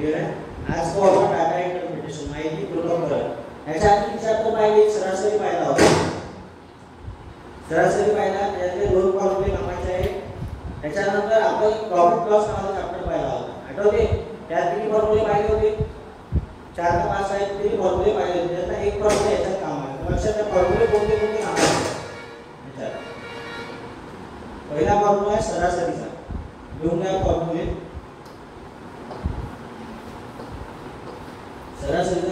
Clear आहे. As for माहिती याच्या आधी विचार तर सरासरी पाहिला होता सरासरी पाहिला त्यातले दोन फॉर्मुले कामाचे आहेत. त्याच्यानंतर आपण प्रॉफिट लॉस नावाचा चॅप्टर पाहिला होता आठवते? त्यात किती फॉर्मुले पाहिले होते. चार पाच आहेत. ते फॉर्मुले पाहिजे होते. त्यातला एक फॉर्मुले याच्यात काम आहे. लक्षात त्या फॉर्मुले कोणते कोणते काम आहे? पहिला फॉर्मुला आहे सरासरीचा. दोन Gracias.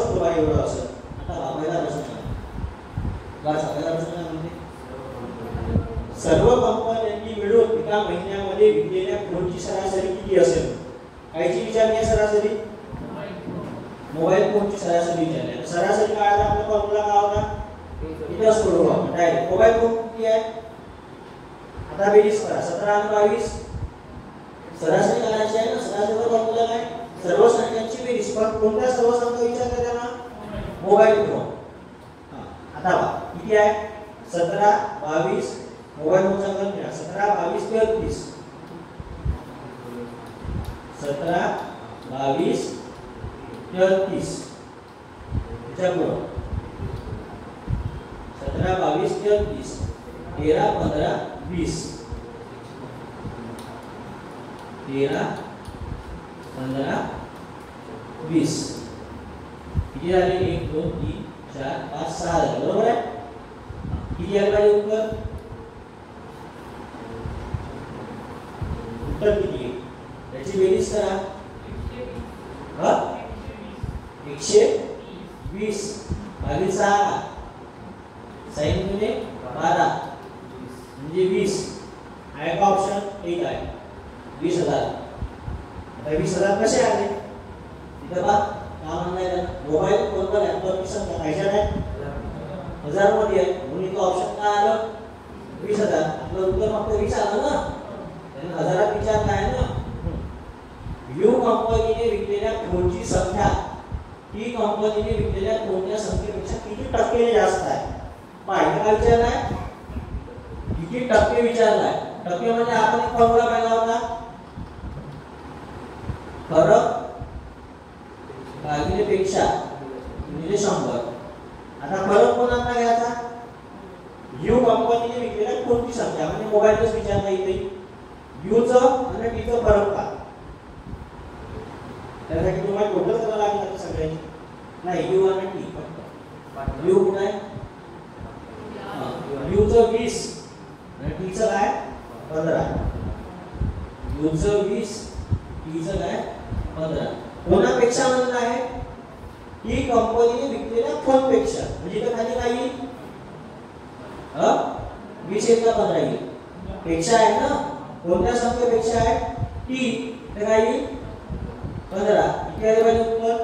अंदाज लावू एवढं असं. आता पहिला प्रश्न आहे. बस प्रश्न सर्व कंपन्यांनी मिळून एका महिन्यामध्ये विकलेल्या फोनची सरासरी किती असेल? कायची विचारली आहे सरासरी? मोबाईल फोनची सरासरी विचारली आहे. सरासरी काय आहे आपला फॉर्म्युला काय होता? इथंच करू आपण डायरेक्ट मोबाईल फोन किती आहे? आता बेरीज करा. सतरा आणि बावीस? सरासरी काढायची आहे ना? सरासरीवर फॉर्म्युला काय? सर्व संख्या बेरीज रिस्पॉन्स कोणत्या सर्व संख्या विचारल्या त्यांना मोबाईल फोन. आता पहा किती आहे? सतरा बावीस मोबाईल फोनचा गण घ्या सतरा बावीस ते तेहतीस. सतरा बावीस ते तेहतीस. त्याच्यामुळं सतरा बावीस ते तेहतीस. तेरा पंधरा वीस. तेरा पंधरा किती झाले एक दोन तीन, चार, पाच सहा झाले बरोबर आहे किती आले पाहिजे उत्तर उत्तर किती आहे त्याची बेरीज करा हा? एकशे वीस भागिले सहा साईन गुणे बारा म्हणजे ऑप्शन एक आहे वीस हज़ार। आता वीस हज़ार कसे आले इथं बा का म्हणणार मोबाईल फोनवर लॅपटॉपची संख्या नाही हजारमध्ये आहे. म्हणून इथं ऑप्शन काय आलं? वीस हजार. आपलं उत्तर फक्त वीस आलं ना? त्याने हजारात विचार काय ना? यू कंपनीने विकलेल्या फोनची संख्या ही कंपनीने विकलेल्या फोनच्या संख्येपेक्षा किती टक्के जास्त आहे? पाहिजे काय नाही? किती टक्के विचारलाय टक्के म्हणजे आपण एक फॉर्म्युला पाहिला होता फरक भागिले पेक्षा म्हणजे शंभर. आता फरक कोणाला घ्यायचा? यू कंपनीने विकलेल्या कोणती संख्या? म्हणजे मोबाईलच विचारता येते यूचं आणि टीचं फरक का त्यासाठी तुम्हाला टोटल करावं लागेल आता नाही यू आणि टी फक्त. यू कुठं आहे? यूचं वीस आणि टीचं काय? पंधरा. यूचं वीस टीचं काय? पंधरा. कोणापेक्षा म्हणलं आहे? ही कंपनीने विकलेल्या फोनपेक्षा. म्हणजे इथं खाली काय येईल? वीस पंधरा येईल. पेक्षा आहे ना? कोणत्या संख्येपेक्षा आहे? काय येईल? पंधरा पाहिजे उत्तर?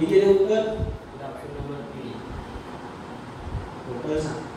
क्लियर है ऊपर फिर नंबर थ्री टोटल संख्या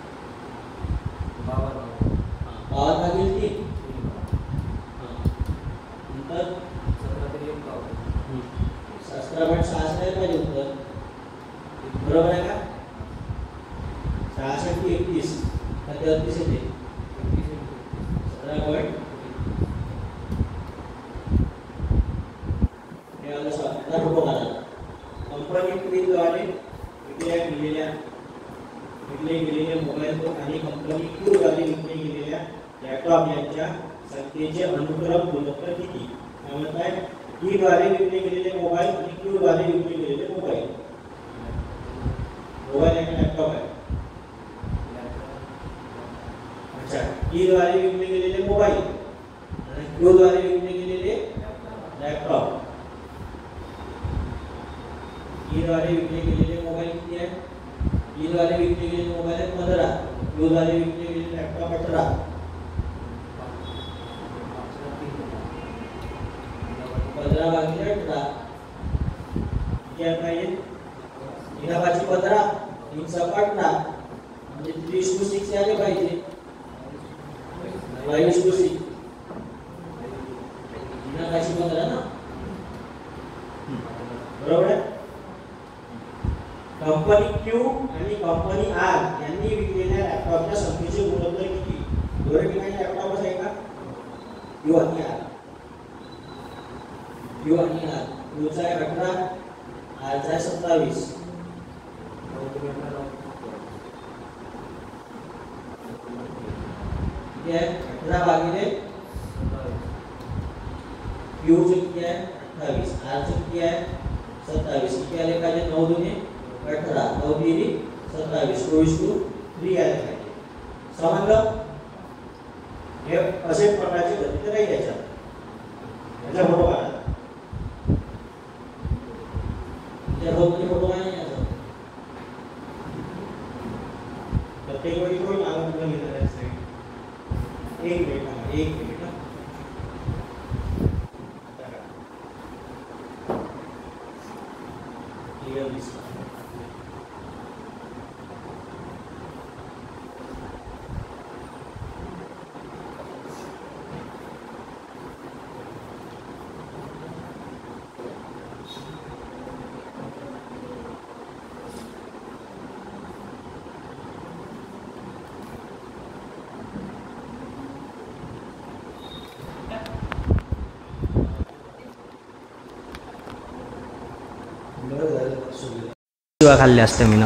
शिव्या खाल्ल्या असत्या मी ना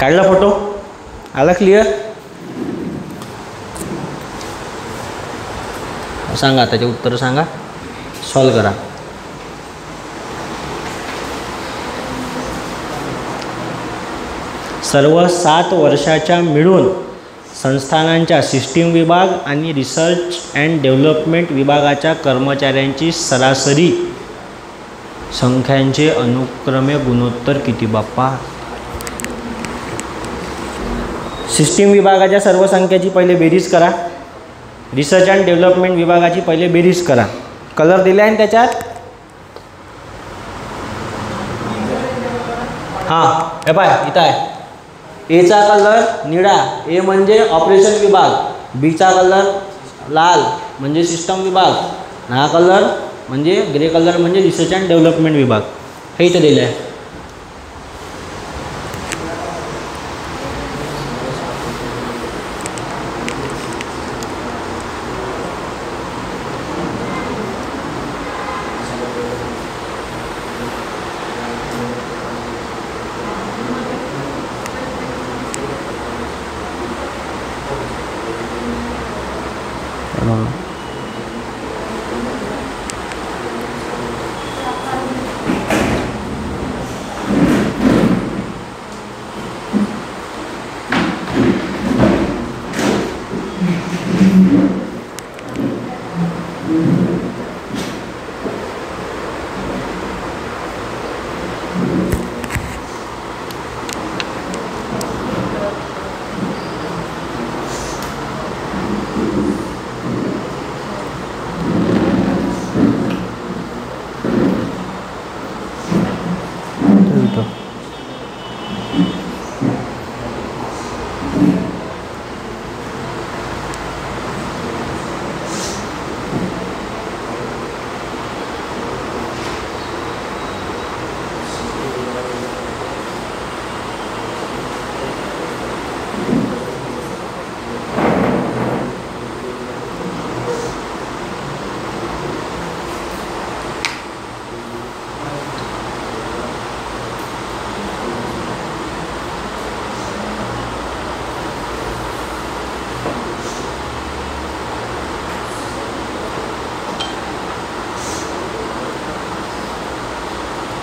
काढला फोटो आला क्लिअर सांगा त्याचे उत्तर सांगा. सॉल्व करा. सर्व सात वर्षाच्या मिळून संस्थानांच्या सिस्टीम विभाग आणि रिसर्च अँड डेव्हलपमेंट विभागाच्या कर्मचाऱ्यांची सरासरी संख्यांचे अनुक्रमे गुणोत्तर किती बाप्पा? सिस्टीम विभागाच्या सर्व संख्याची पहिले बेरीज करा. रिसर्च अँड डेव्हलपमेंट विभागाची पहिले बेरीज करा. कलर दिले आहे त्याच्यात? हां हे पाय इथं आहे. एचा कलर निळा. ए म्हणजे ऑपरेशन विभाग. बीचा कलर लाल म्हणजे सिस्टम विभाग. हा कलर म्हणजे ग्रे कलर म्हणजे रिसर्च अँड डेव्हलपमेंट विभाग. हे इथं दिलं आहे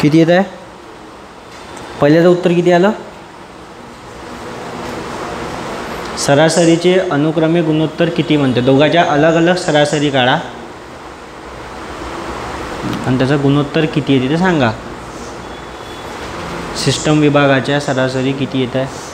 किती येत आहे? पहिल्याचं उत्तर किती आलं? सरासरीचे अनुक्रमे गुणोत्तर किती म्हणते? दोघांच्या अलग अलग सरासरी काढा. आणि त्याचं गुणोत्तर किती येते ते सांगा. सिस्टम विभागाच्या सरासरी किती येत आहे?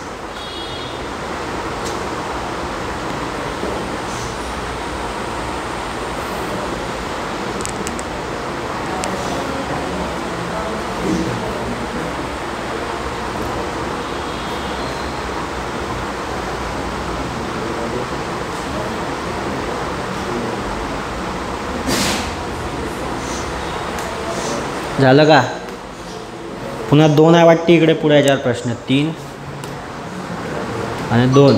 झालं का? पुन्हा दोन आहे वाटते इकडे पुढे याच्यावर प्रश्न. तीन आणि दोन.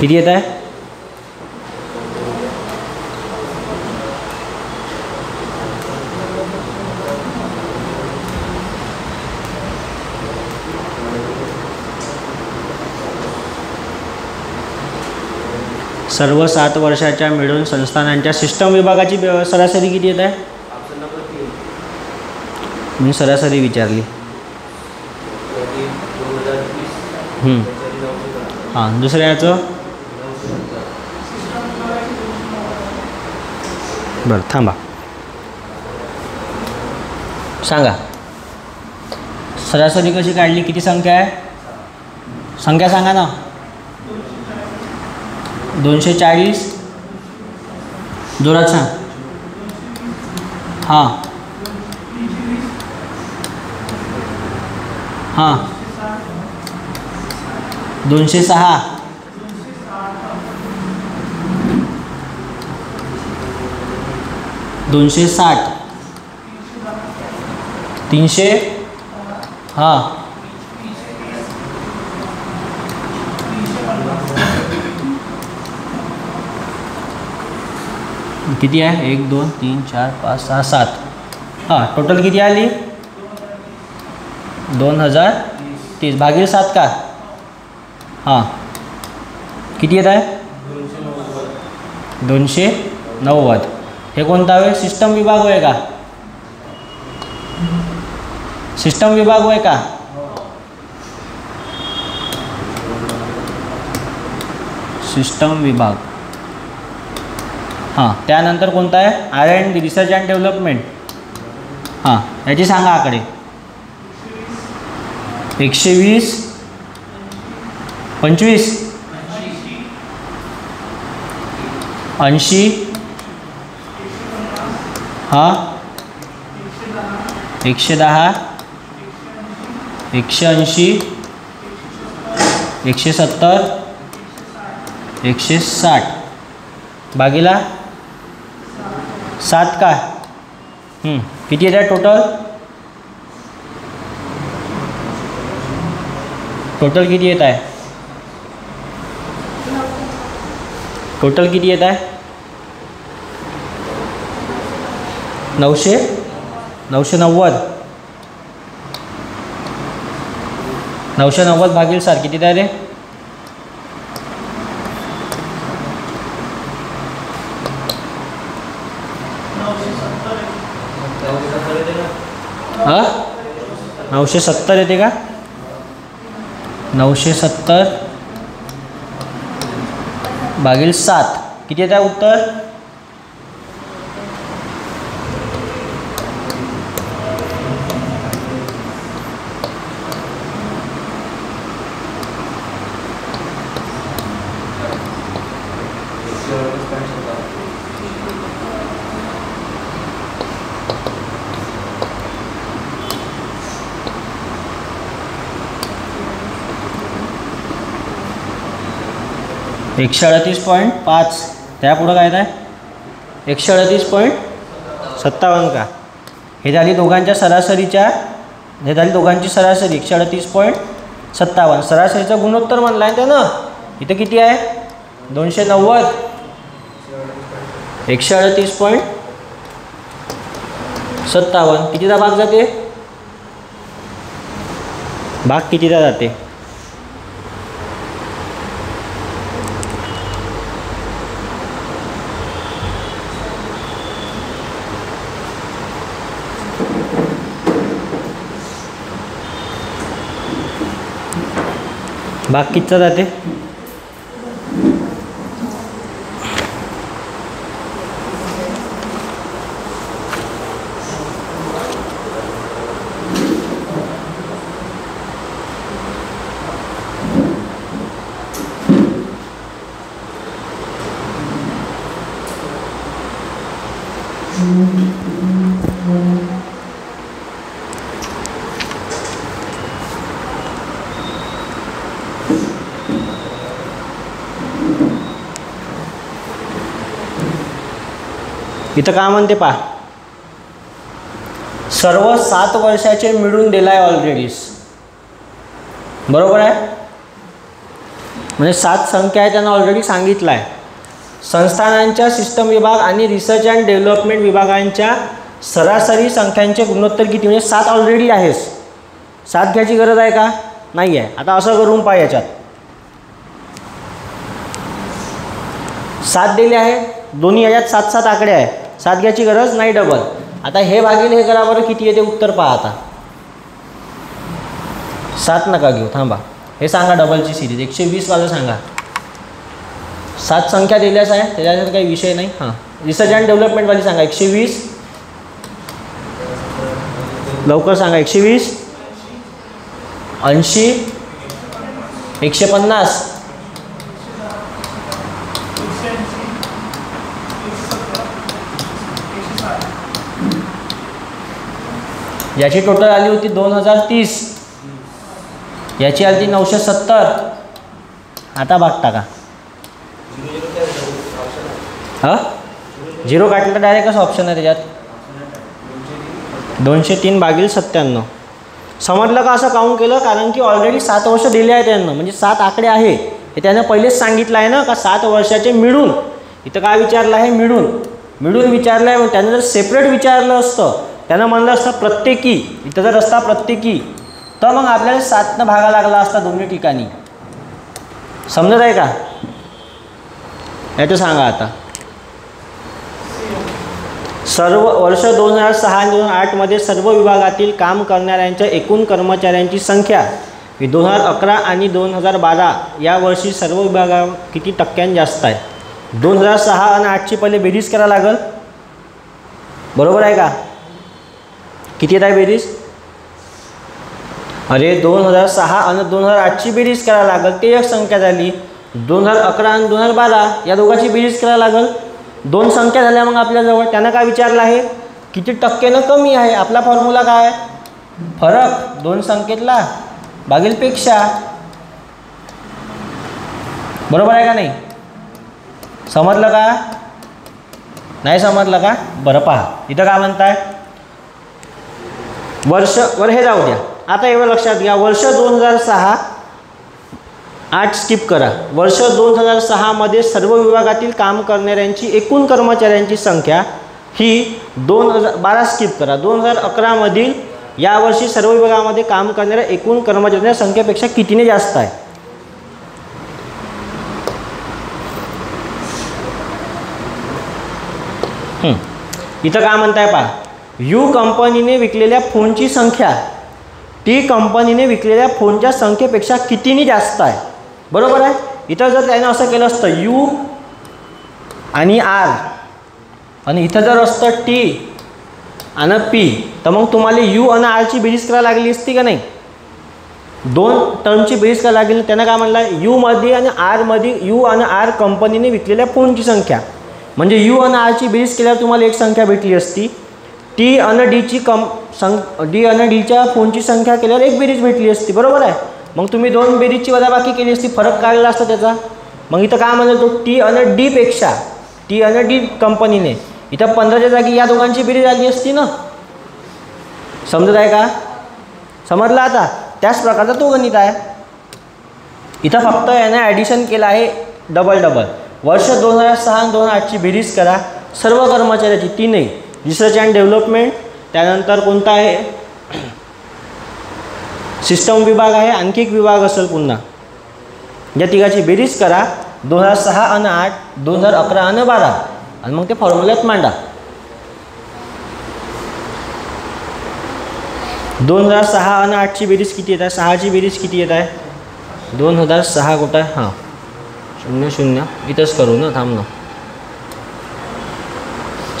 किती येत आहे? सर्व सात वर्षाच्या मिळून संस्थानांच्या सिस्टम विभागाची सरासरी किती येत आहे? मी सरासरी विचारली. हां दुसऱ्याचं? याचं बरं थांबा. सांगा. सरासरी कशी काढली? किती संख्या आहे? संख्या सांगा ना. दोनशे चाळीस जोरात सांग. हाँ. हाँ. दोनशे सहा दोनशे साठ तीनशे. हाँ. किती आहे? एक दोन तीन चार पाच सहा सात. हां टोटल किती आली? दोन हजार तीस. भागील सात का? हां. किती येत आहे? दोनशे नव्वद. दोनशे नव्वद हे कोणता आहे? सिस्टम विभाग होय का? सिस्टम विभाग होय का? सिस्टम विभाग. हां. त्यानंतर कोणता आहे? R and research and development हां. याची सांगा आकडे. एकशे वीस. पंचवीस. ऐंशी. हां. एकशे दहा. एकशे ऐंशी. एकशे सत्तर. एकशे साठ. बागेला? सात का? किती येत आहे टोटल टोटल किती येत आहे? टोटल किती येत आहे? नऊशे? नऊशे नव्वद. नऊशे नव्वद भागील सार किती आहे रे नऊशे सत्तर येते ना हां नऊशे सत्तर येते का? नऊशे सत्तर. भागील सात. किती येत आहे उत्तर? एकशे अडतीस पॉईंट पाच. त्यापुढं काय आहे एकशे अडतीस पॉईंट सत्तावन्न का? हे झाली दोघांच्या सरासरीच्या हे झाली दोघांची सरासरी एकशे अडतीस पॉईंट सत्तावन्न. सरासरीचा गुणोत्तर म्हणला आहे त्यानं. इथं किती आहे? दोनशे नव्वद. एकशे अडतीस पॉईंट सत्तावन्न. कितीचा भाग जाते? भाग कितीचा जाते? भाग कितीचा जाते इथं काय म्हणते पा सर्व सात वर्षाचे मिळून दिला आहे ऑलरेडी बरोबर आहे? म्हणजे सात संख्या आहे त्यांना ऑलरेडी सांगितलं आहे संस्थानांच्या सिस्टम विभाग आणि रिसर्च अँड डेव्हलपमेंट विभागांच्या सरासरी संख्यांचे गुणोत्तर किती? म्हणजे सात ऑलरेडी आहेस सात घ्यायची गरज आहे का? नाही आहे आता असं करून पाहा याच्यात. सात दिले आहे. दोन्ही याच्यात सात सात आकडे आहे सात घ्यायची गरज नाही डबल आता हे भागील हे करा बरं किती येते उत्तर पहा आता. सात नका घेऊ थांबा. हे सांगा डबलची सिरीज एकशे वीसवालं सांगा. सात संख्या दिल्याच आहे त्याच्यासाठी काही विषय नाही. हां. रिसर्च अँड डेव्हलपमेंटवाली सांगा. एकशे वीस. लवकर सांगा. एकशे वीस. ऐंशी. एकशे पन्नास. याची टोटल आली होती दोन हजार तीस. याची आली ती नऊशे सत्तर. आता भाग टाका. हां? झिरो काटलं डायरेक्टच ऑप्शन आहे त्याच्यात? दोनशे तीन भागील सत्त्याण्णव. समजलं का असं काउंट केलं? कारण की ऑलरेडी सात वर्ष दिले आहे त्यांना म्हणजे सात आकडे आहे. हे त्यानं पहिलेच सांगितलं आहे ना का सात वर्षाचे मिळून. इथं काय विचारलं आहे? मिळून. मिळून विचारलं आहे. त्यानं जर सेपरेट विचारलं असतं त्यानं म्हणलं असतं प्रत्येकी इथं जर असता प्रत्येकी तर मग आपल्याला सातनं भागा लागला असता दोन्ही ठिकाणी. समजत आहे का? याचं सांगा आता. सर्व वर्ष दोन हजार सहा आणि दोन हजार आठमध्ये सर्व विभागातील काम करणाऱ्यांच्या एकूण कर्मचाऱ्यांची संख्या ही दोन हजार अकरा आणि दोन हजार बारा या वर्षी सर्व विभागा किती टक्क्यां जास्त आहे? दोन हजार सहा आणि आठची पहिले बेरीज करा लागल. बरोबर आहे का? किती येत आहे बेरीज? अरे दोन हजार सहा आणि दोन हजार आठची बेरीज करायला लागल. ते एक संख्या झाली. दोन हजार अकरा आणि दोन हजार बारा या दोघांची बेरीज करायला लागल. दोन संख्या झाल्या मग आपल्याजवळ. त्यानं काय विचारलं आहे? किती टक्केनं कमी आहे? आपला फॉर्म्युला काय फरक. दोन संख्येतला. बागीलपेक्षा. बरोबर आहे का नाही? समजलं का? नाही समजलं का? बरं पहा. इथं काय म्हणताय? वर्ष वर हे जाऊ द्या. आता एवढं लक्षात घ्या. वर्ष दोन हजार सहा आठ स्किप करा. वर्ष दोन हजार सहामध्ये सर्व विभागातील काम करणाऱ्यांची एकूण कर्मचाऱ्यांची संख्या ही दोन हजार बारा स्किप करा. दोन हजार अकरामधील यावर्षी सर्व विभागामध्ये काम करणाऱ्या एकूण कर्मचाऱ्यांच्या संख्येपेक्षा कितीने जास्त आहे? इथं काय म्हणताय पहा. यू कंपनीने विकलेल्या फोनची संख्या टी कंपनीने विकलेल्या फोनच्या संख्येपेक्षा कितीने जास्त आहे? बरोबर आहे? इथं जर त्यानं असं केलं असतं यू आणि आर आणि इथं जर असतं टी आणि पी तर मग तुम्हाला यू आणि आरची बेरीज करायला लागली असती का नाही? दोन टर्मची बेरीज करायला लागली त्यानं काय म्हणलं? यूमध्ये आणि आरमध्ये यू आणि आर कंपनीने विकलेल्या फोनची संख्या. म्हणजे यू आणि आरची बेरीज केल्यावर तुम्हाला एक संख्या भेटली असती. टी अन डीची कम सं डी अन डीच्या फोनची संख्या केल्यावर एक बेरीज भेटली असती बरोबर आहे? मग तुम्ही दोन बेरीजची वजाबाकी केली असती फरक काढला असता त्याचा. मग इथं काय म्हणलं तो? टी अन डीपेक्षा टी अन डी कंपनीने इथं पंधराच्या जागी या दोघांची बेरीज आली असती ना? समजत आहे का? समजलं आता? त्याच प्रकारचा तो गणित आहे. इथं फक्त याने ॲडिशन केलं आहे डबल डबल वर्ष दोन हजार सहा आणि दोन हजार आठची बेरीज करा. सर्व कर्मचाऱ्याची तीनही. रिसर्च अँड डेव्हलपमेंट त्यानंतर कोणता आहे? सिस्टम विभाग आहे आणखी एक विभाग असेल पुन्हा. या तिघाची बेरीज करा. दोन हजार सहा आणि आठ दोन हजार अकरा आणि बारा. आणि मग ते फॉर्म्युल्यात मांडा. दोन हजार सहा आणि आठची बेरीज किती येत आहे? सहाची बेरीज किती येत आहे? दोन हजार सहा कुठं आहे? हां. शून्य शून्य. इथंच करू ना थांब ना.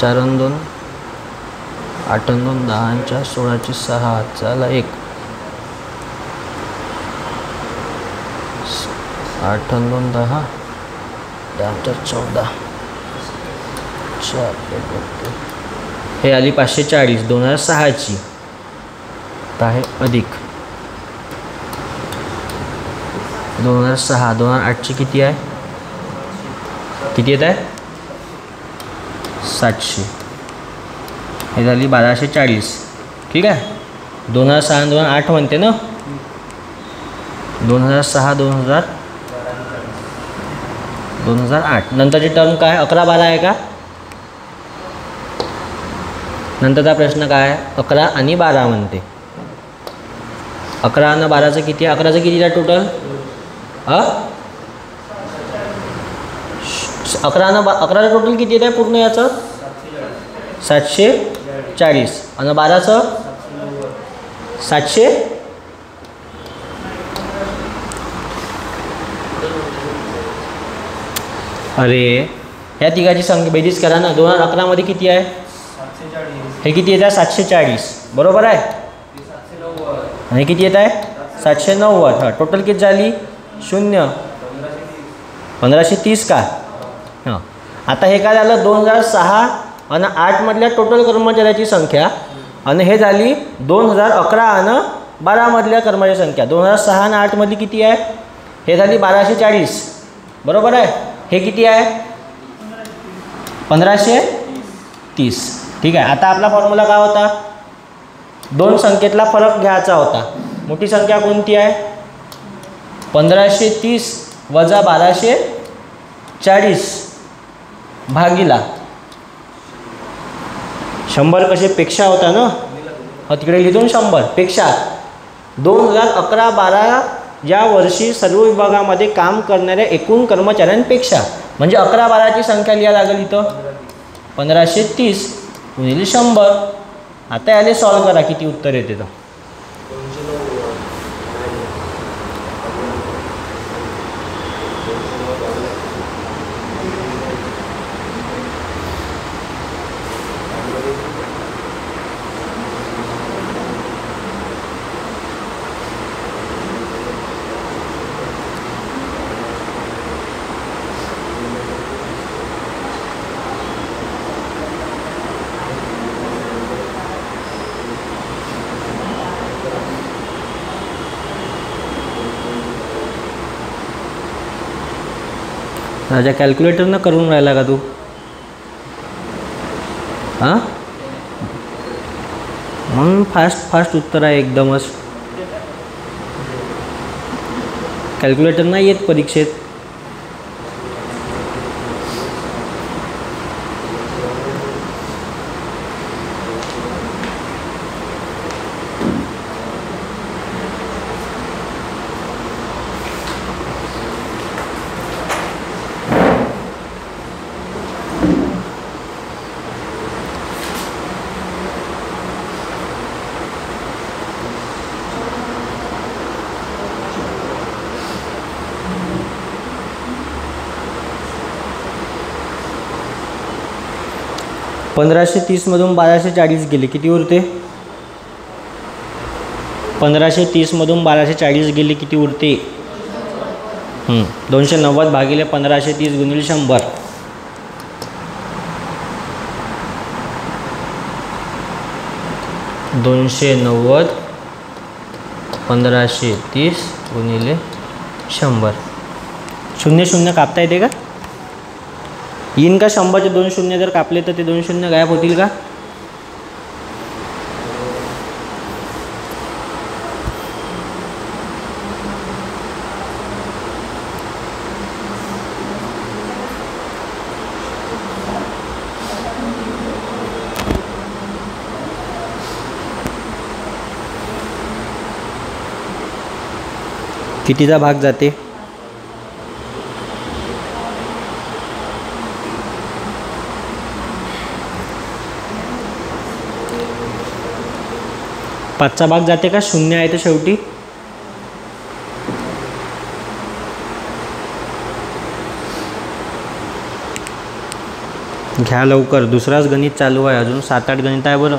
चार आणि दोन. आठ दोन दहाच्या सोळाची सहा चला एक. आठ दोन दहा दहाच्या चौदा. चार एक हे आली पाचशे चाळीस दोन हजार सहाची. आहे अधिक. दोन हजार सहा दोन हजार आठची किती आहे? किती येत आहे? सातशे. हे झाली बाराशे चाळीस. ठीक आहे? दोन हजार सहा दोन हजार आठ म्हणते ना? दोन हजार सहा दोन हजार दोन हजार आठ. नंतरची टर्म काय? अकरा बारा आहे का? नंतरचा प्रश्न काय? आहे अकरा आणि बारा म्हणते. अकरा आणि बाराचं किती? आहे अकराचं किती आहे टोटल हां अकरा आणि बा अकराचं टोटल किती आहे पूर्ण याचं? सातशे. चाळीस. आणि बाराचं? सातशे? अरे ह्या तिघाची संख्या बेरीज करा ना. दोन हजार अकरामध्ये किती आहे? हे किती येत आहे? सातशे चाळीस. बरोबर आहे? आणि किती येत आहे? सातशे नव्वद. हां टोटल किती झाली? शून्य. पंधराशे तीस का? हां. आता हे काय झालं? दोन हजार सहा आणि आठमधल्या टोटल कर्मचाऱ्याची संख्या आणि हे झाली दोन हजार अकरा आणि बारामधल्या कर्मचारी संख्या. दोन हजार सहा आणि आठमधली किती आहे? हे झाली बाराशे चाळीस. बरोबर आहे? हे किती आहे? पंधराशे तीस. ठीक आहे? आता आपला फॉर्म्युला काय होता? दोन संख्येतला फरक घ्यायचा होता. मोठी संख्या कोणती आहे? पंधराशे तीस वजा बाराशे चाळीस भागीला. शंभर कसे पेक्षा होता ना? हो तिकडे लिहून शंभर. पेक्षा. दोन हजार अकरा बारा या वर्षी सर्व विभागामध्ये काम करणाऱ्या एकूण कर्मचाऱ्यांपेक्षा. म्हणजे अकरा बाराची संख्या लिहा लागेल इथं. पंधराशे तीस गुणिले शंभर. आता याले सॉल्व करा किती उत्तर येते तर. राजा कॅल्क्युलेटरनं करून राहिला का तू? हां? म्हणून फास्ट फास्ट उत्तर आहे एकदमच. कॅल्क्युलेटर नाही येत परीक्षेत. पंधराशे तीसमधून बाराशे चाळीस गेले. किती उरते? पंधराशे तीसमधून बाराशे चाळीस गेले किती उरते? दोनशे नव्वद भागिले पंधराशे तीस गुणिले शंभर. दोनशे नव्वद पंधराशे तीस गुणिले शंभर. शून्य शून्य कापता येते का? येईन का शंभरचे दोन शून्य जर कापले तर ते दोन शून्य गायब होतील का? कितीचा भाग जाते? पाचचा भाग जाते का? शून्य आहे तर शेवटी? घ्या लवकर. दुसराच गणित चालू आहे. अजून सात आठ गणित आहे बरं.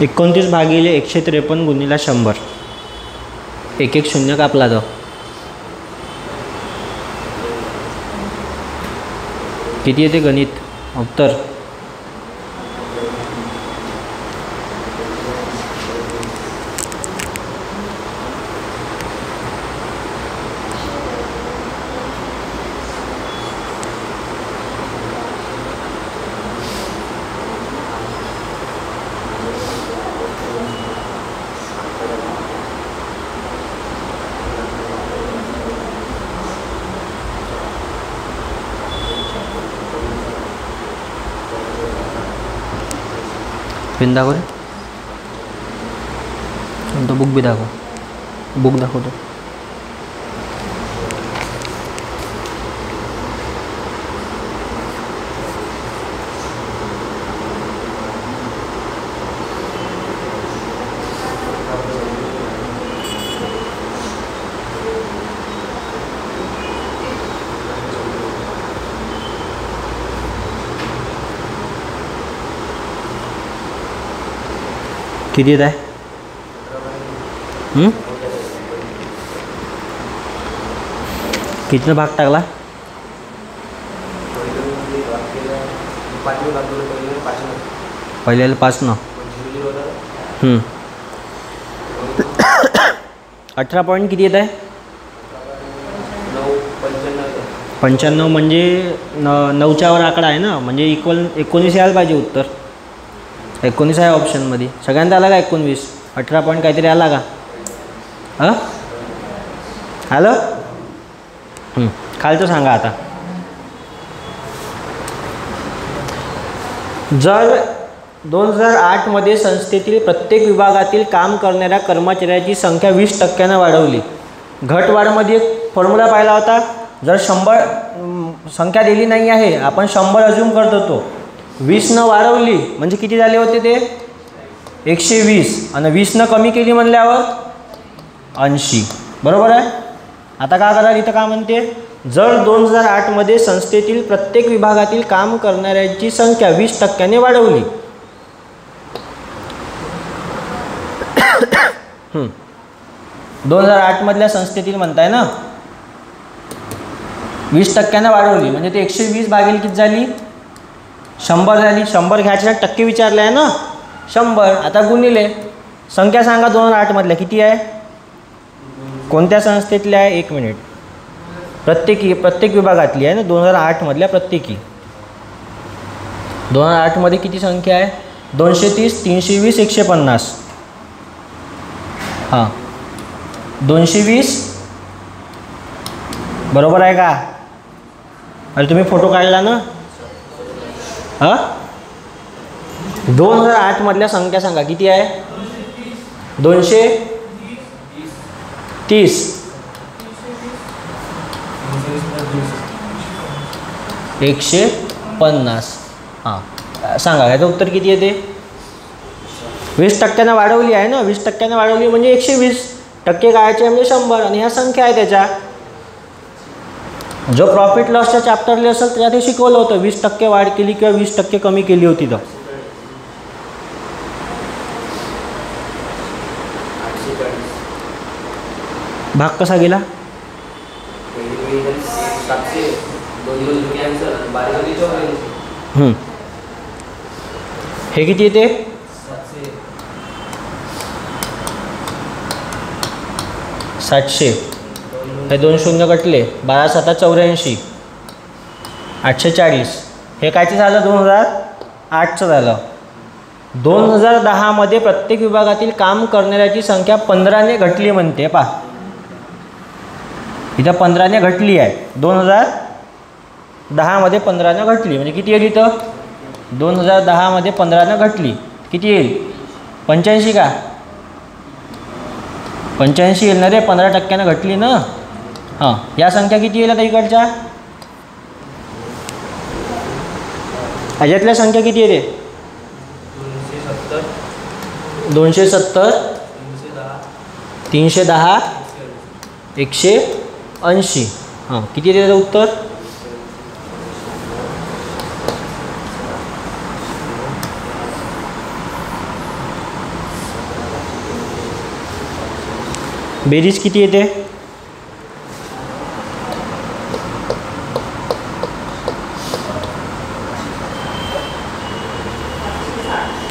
एकोणतीस भागिले एकशे त्रेपन्न गुणिला शंभर. एक एक शून्य कापला जाऊ किती येते गणित? उत्तर. दाखव रे. तो बुक बी दाखव. बुक दाखवतो. किती येत आहे कितीनं भाग टाकला पहिल्याला पाच न अठरा पॉईंट किती येत आहे पंच्याण्णव म्हणजे न नऊच्यावर आकडा आहे ना म्हणजे इक्वल एकोणीस यायला पाहिजे उत्तर एकोणीस आहे ऑप्शनमध्ये सगळ्यांदा आला का एकोणवीस? अठरा पॉईंट काहीतरी आला का? हां? आलं? खालचं सांगा आता. जर दोन हजार आठमध्ये संस्थेतील प्रत्येक विभागातील काम करणाऱ्या कर्मचाऱ्याची संख्या वीस टक्क्यानं वाढवली. घटवाढमध्ये एक फॉर्म्युला पाहिला होता. जर शंभर संख्या दिली नाही आहे आपण शंभर अज्यूम करत होतो. वीसनं वाढवली म्हणजे किती झाले होते ते? एकशे वीस. आणि वीसनं कमी केली म्हणल्यावर ऐंशी. बरोबर आहे? आता काय करा इथं का म्हणते? जर दोन हजार आठमध्ये संस्थेतील प्रत्येक विभागातील काम करणाऱ्यांची संख्या वीस टक्क्याने वाढवली. दोन हजार आठमधल्या संस्थेतील म्हणताय ना? वीस टक्क्यानं वाढवली. म्हणजे ते एकशे वीस भागेल किती झाली? शंभर झाली शंभर घ्यायच्या टक्के विचारले आहे ना? शंभर आता गुणिले. संख्या सांगा दोन हजार आठमधल्या किती आहे? कोणत्या संस्थेतल्या आहे? एक मिनिट. प्रत्येकी प्रत्येक विभागातली आहे ना? दोन हजार आठमधल्या प्रत्येकी. दोन हजार आठमध्ये किती संख्या आहे? दोनशे तीस तीनशे वीस एकशे पन्नास. हां. दोनशे वीस. बरोबर आहे का? अरे तुम्ही फोटो काढला ना? हां? दोन हजार आठमधल्या संख्या सांगा. किती आहे? दोनशे तीस. एकशे पन्नास. हां. सांगा याचं उत्तर किती येते? वीस टक्क्यानं वाढवली आहे ना? वीस टक्क्यानं वाढवली म्हणजे एकशे वीस टक्के कायचे म्हणजे शंभर आणि ह्या संख्या आहे त्याच्या. जो प्रॉफिट लॉसच्या चॅप्टरले असेल त्याच्यात शिकवलं होतं. वीस टक्के वाढ केली किंवा वीस टक्के कमी केली होती तर. भाग कसा गेला? हे किती येते? सातशे. हे दोन शून्य कटले बारा साता चौऱ्याऐंशी. आठशे चाळीस हे कायचं झालं दोन हजार आठचं झालं? दोन हजार दहामध्ये प्रत्येक विभागातील काम करणाऱ्याची संख्या पंधराने घटली म्हणते पा इथं पंधराने घटली आहे. दोन हजार दहामध्ये पंधरानं घटली. म्हणजे किती येईल इथं? दोन हजार दहामध्ये पंधरानं घटली. किती येईल? पंच्याऐंशी का? पंच्याऐंशी येईल ना रे? पंधरा टक्क्यानं घटली ना? हां. या संख्या किती येईल आता इकडच्या? ह्याच्यातल्या संख्या किती येते? दोनशे सत्तर. तीनशे दहा. एकशे एकशे ऐंशी. हां. किती येते त्याचं उत्तर? बेरीज किती येते?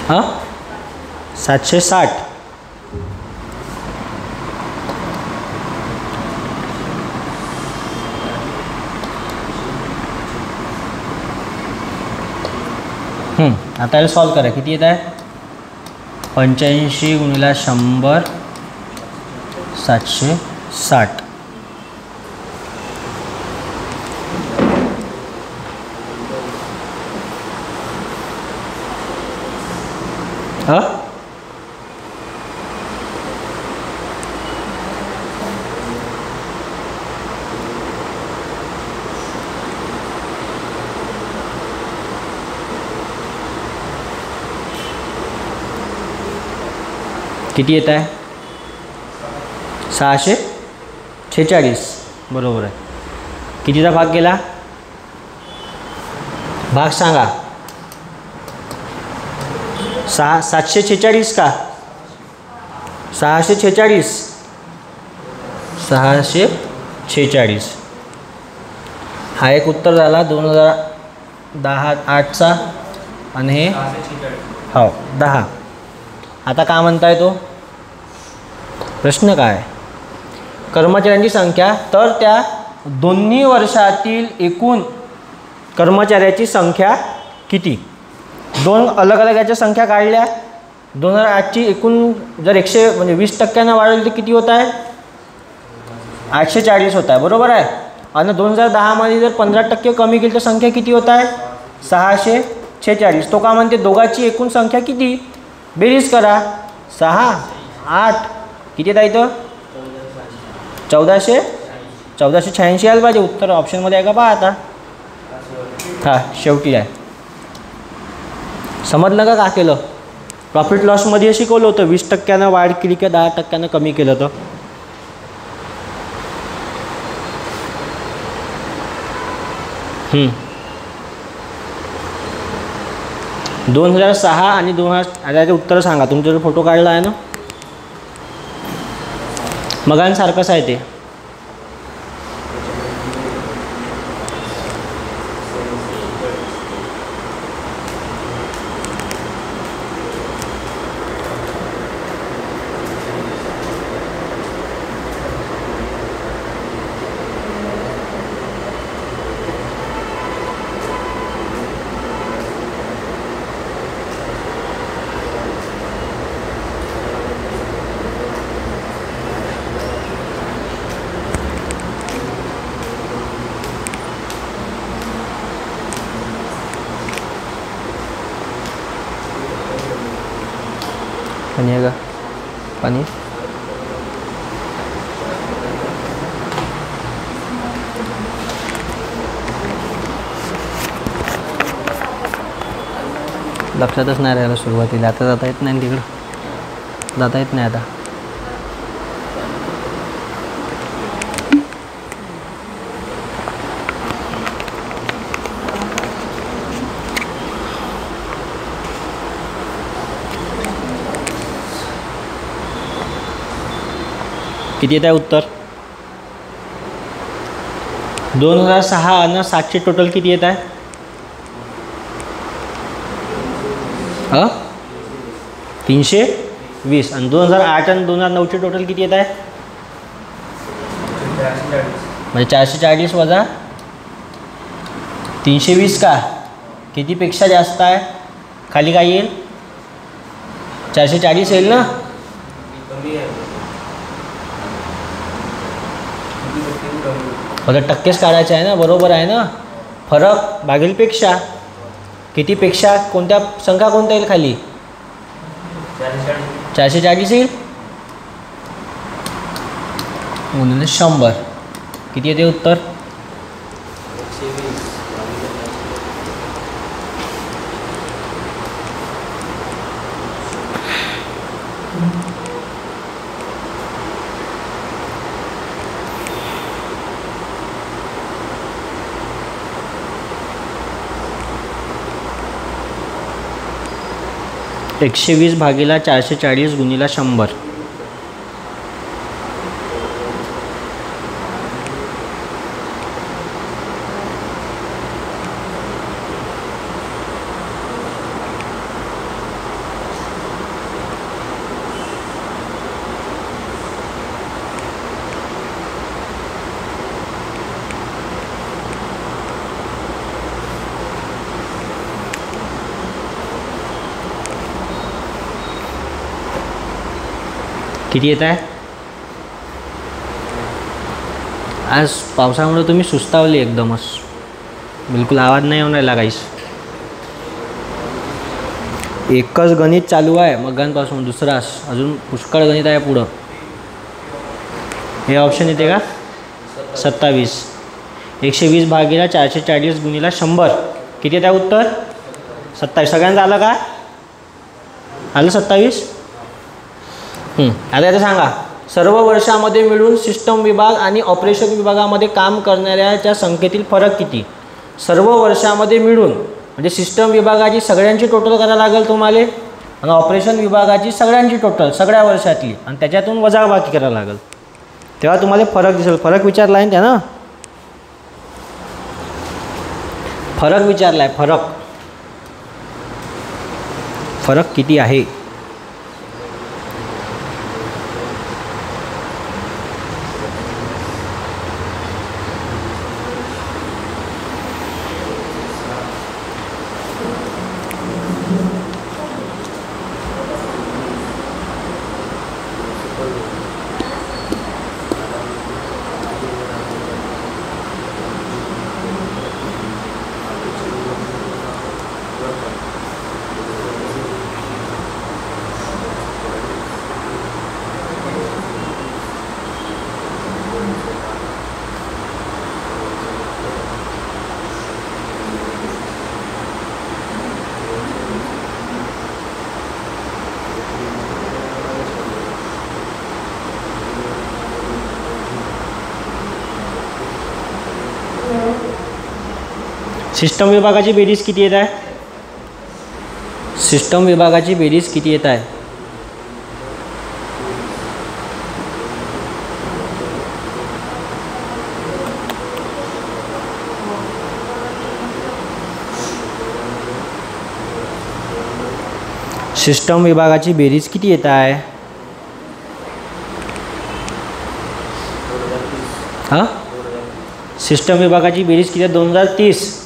हां? सातशे साठ. आता याला सॉल्व करा. किती येत आहे? पंच्याऐंशी गुणिला शंभर सातशे साठ. हा किती येत आहे सहाशे? छेचाळीस बरोबर आहे कितीचा भाग गेला भाग सांगा। सहा सातशे छेचाळीस का? सहाशे छेचाळीस सहाशे छेचाळीस हा एक उत्तर झाला दोन हजार दहा आठचा. आणि हे? हो दहा. आता का म्हणताय तो? प्रश्न काय? कर्मचाऱ्यांची संख्या तर त्या दोन्ही वर्षातील एकूण कर्मचाऱ्याची संख्या किती? दोन अलग अलग याच्या संख्या काढल्या. दोन हजार आठची एकूण जर एकशे म्हणजे वीस टक्क्यानं वाढवली तर किती होत आहे? आठशे चाळीस होत आहे. बरोबर आहे? आणि दोन हजार दहामध्ये जर पंधरा टक्के कमी केली तर संख्या किती होत आहे? सहाशे छेचाळीस तो का म्हणते? दोघाची एकूण संख्या किती? बेरीज करा. सहा आठ. किती येत आहे इथं? चौदाशे? चौदाशे शहाऐंशी यायला पाहिजे. उत्तर ऑप्शनमध्ये आहे का? पहा आता. हां शेवटी आहे. समजलं का का केलं? प्रॉफिट लॉसमध्ये शिकवलं होतं. वीस टक्क्यानं वाढ केली किंवा दहा टक्क्यानं कमी केलं तर दोन हजार सहा आणि दोन हजार आता उत्तर सांगा. तुमचा जो फोटो काढला आहे ना? मगांसारखंच आहे ते. पाणी. लक्षातच नाही राहिलं सुरुवातीला. आता जाता येत नाही तिकडं? जाता येत नाही आता. किती येत आहे उत्तर? दोन हजार सहा आणि सातशे टोटल किती येत आहे? तीनशे वीस. आणि दोन हजार आठ आणि दोन हजार नऊचे टोटल किती येत आहे? म्हणजे चारशे चाळीस वजा तीनशे वीस का? कितीपेक्षा जास्त आहे? खाली काय येईल? चारशे चाळीस येईल ना कमी आहे किती टक्के मला टक्केच काढायचे आहे ना बरोबर आहे ना? फरक भागीलपेक्षा कितीपेक्षा कोणत्या संख्या कोणत्या येईल खाली? चारशे चाळीस येईल. शंभर. किती येते उत्तर एकशे वीस एकशे वीस भागीला चारशे चाळीस गुणिला शंभर. किती येत आहे? आज पावसामुळे तुम्ही सुस्तावली एकदमच. बिलकुल आवाज नाही येऊन राहिला काहीच एकच गणित चालू आहे मगांपासून दुसराच. अजून पुष्कळ गणित आहे पुढं. हे ऑप्शन येते का? सत्तावीस. एकशे वीस भागीला चारशे चाळीस गुणीला शंभर. किती येत आहे उत्तर? सत्तावीस. सगळ्यांचं आलं का? आलं सत्तावीस? आता आता सांगा. सर्व वर्षामध्ये मिळून सिस्टम विभाग आणि ऑपरेशन विभागामध्ये काम करणाऱ्याच्या संख्येतील फरक किती? सर्व वर्षामध्ये मिळून म्हणजे सिस्टम विभागाची सगळ्यांची टोटल करायला लागेल तुम्हाला? आणि ऑपरेशन विभागाची सगळ्यांची टोटल सगळ्या वर्षातली. आणि त्याच्यातून वजाबाकी करायला लागेल. तेव्हा तुम्हाला फरक दिसेल. फरक विचारला आहे ना त्यानं? फरक विचारला आहे फरक. फरक किती आहे? सिस्टम विभागाची बेरीज किती येत आहे? सिस्टम विभागाची बेरीज किती येत आहे? सिस्टम विभागाची बेरीज किती येत आहे? हाँ? सिस्टम बेरीज आहे? दोन हज़ार तीस.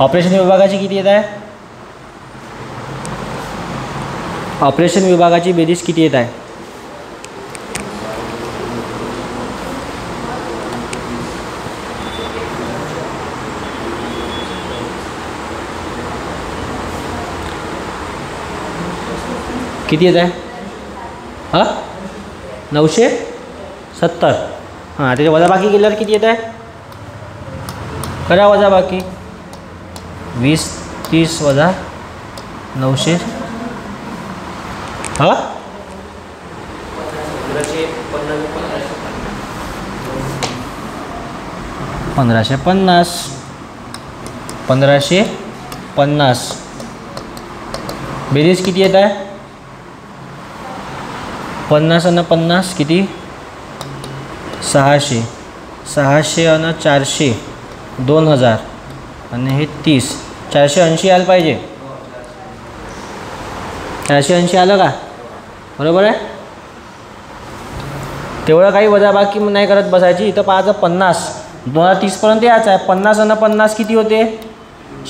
ऑपरेशन विभागाची किती येत आहे? ऑपरेशन विभागाची बेरीज किती येत आहे? किती येत आहे? हाँ? सत्तर. हाँ त्याच्या वजाबाकी केल्यावर किती येत आहे? करा वजाबाकी. वीस छत्तीस वजा नऊशे. हा? पंधराशे पन्नास पंधराशे पन्नास. पंधराशे पन्नास. बेरीज किती येत आहे? पन्नास आणि पन्नास किती? सहाशे. सहाशे आणि चारशे. दोन हजार. आणि हे तीस. चारशे ऐंशी यायला पाहिजे. चारशे ऐंशी आलं का? बरोबर आहे? तेवढं काही वजाबाकी नाही करत बसायची. इथं पाहायचं पन्नास. दोन हजार तीसपर्यंत यायचं आहे. पन्नास आणि पन्नास किती होते?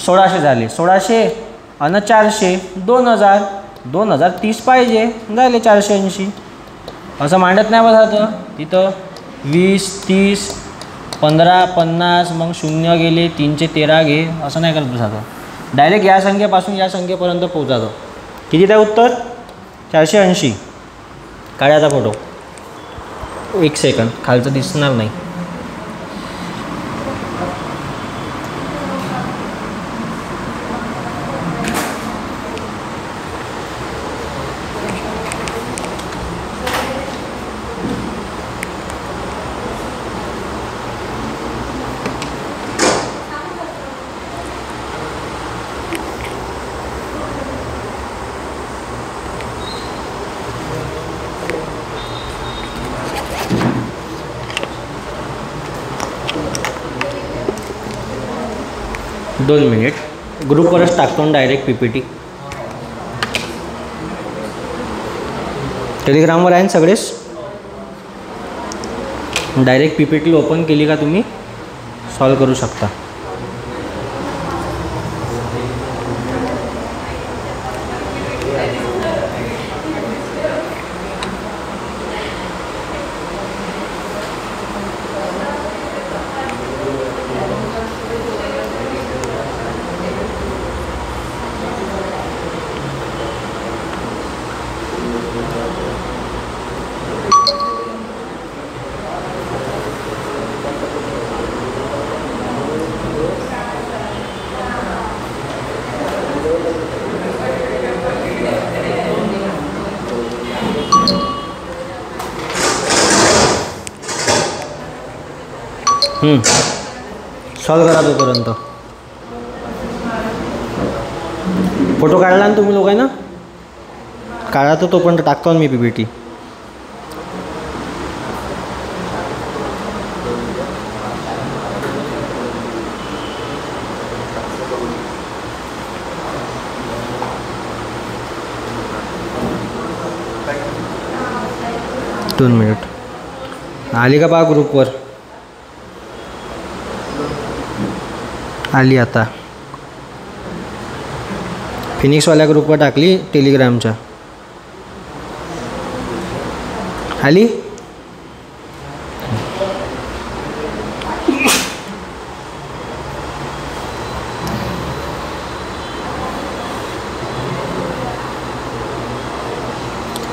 सोळाशे झाले. सोळाशे आणि चारशे दोन हजार. दोन हजार तीस पाहिजे. झाले चारशे ऐंशी. असं मांडत नाही बसायचं. तिथं वीस तीस पंधरा पन्नास मग शून्य गेले तीनशे तेरा घे असं नाही करत बसायचं. डायरेक्ट या संख्येपासून या संख्येपर्यंत पोहोचायचं. किती आहे उत्तर? चारशे ऐंशी. काढायचा फोटो एक सेकंद खालचं दिसणार नाही. दोन मिनिट. ग्रुपवरच टाकतो डायरेक्ट पी पी टी टेलिग्रामवर आहे ना सगळेच? Direct P P T open केली का तुम्ही? सॉल्व करू शकता. सॉल्व करा तोपर्यंत फोटो काढला ना तुम्ही लोक आहे ना काढा तर तोपर्यंत टाकतो मी पी पी टी. दोन मिनिट. आली का पहा ग्रुपवर आली आता. फिनिक्सवाल्या ग्रुपवर टाकली टेलिग्रामच्या आली?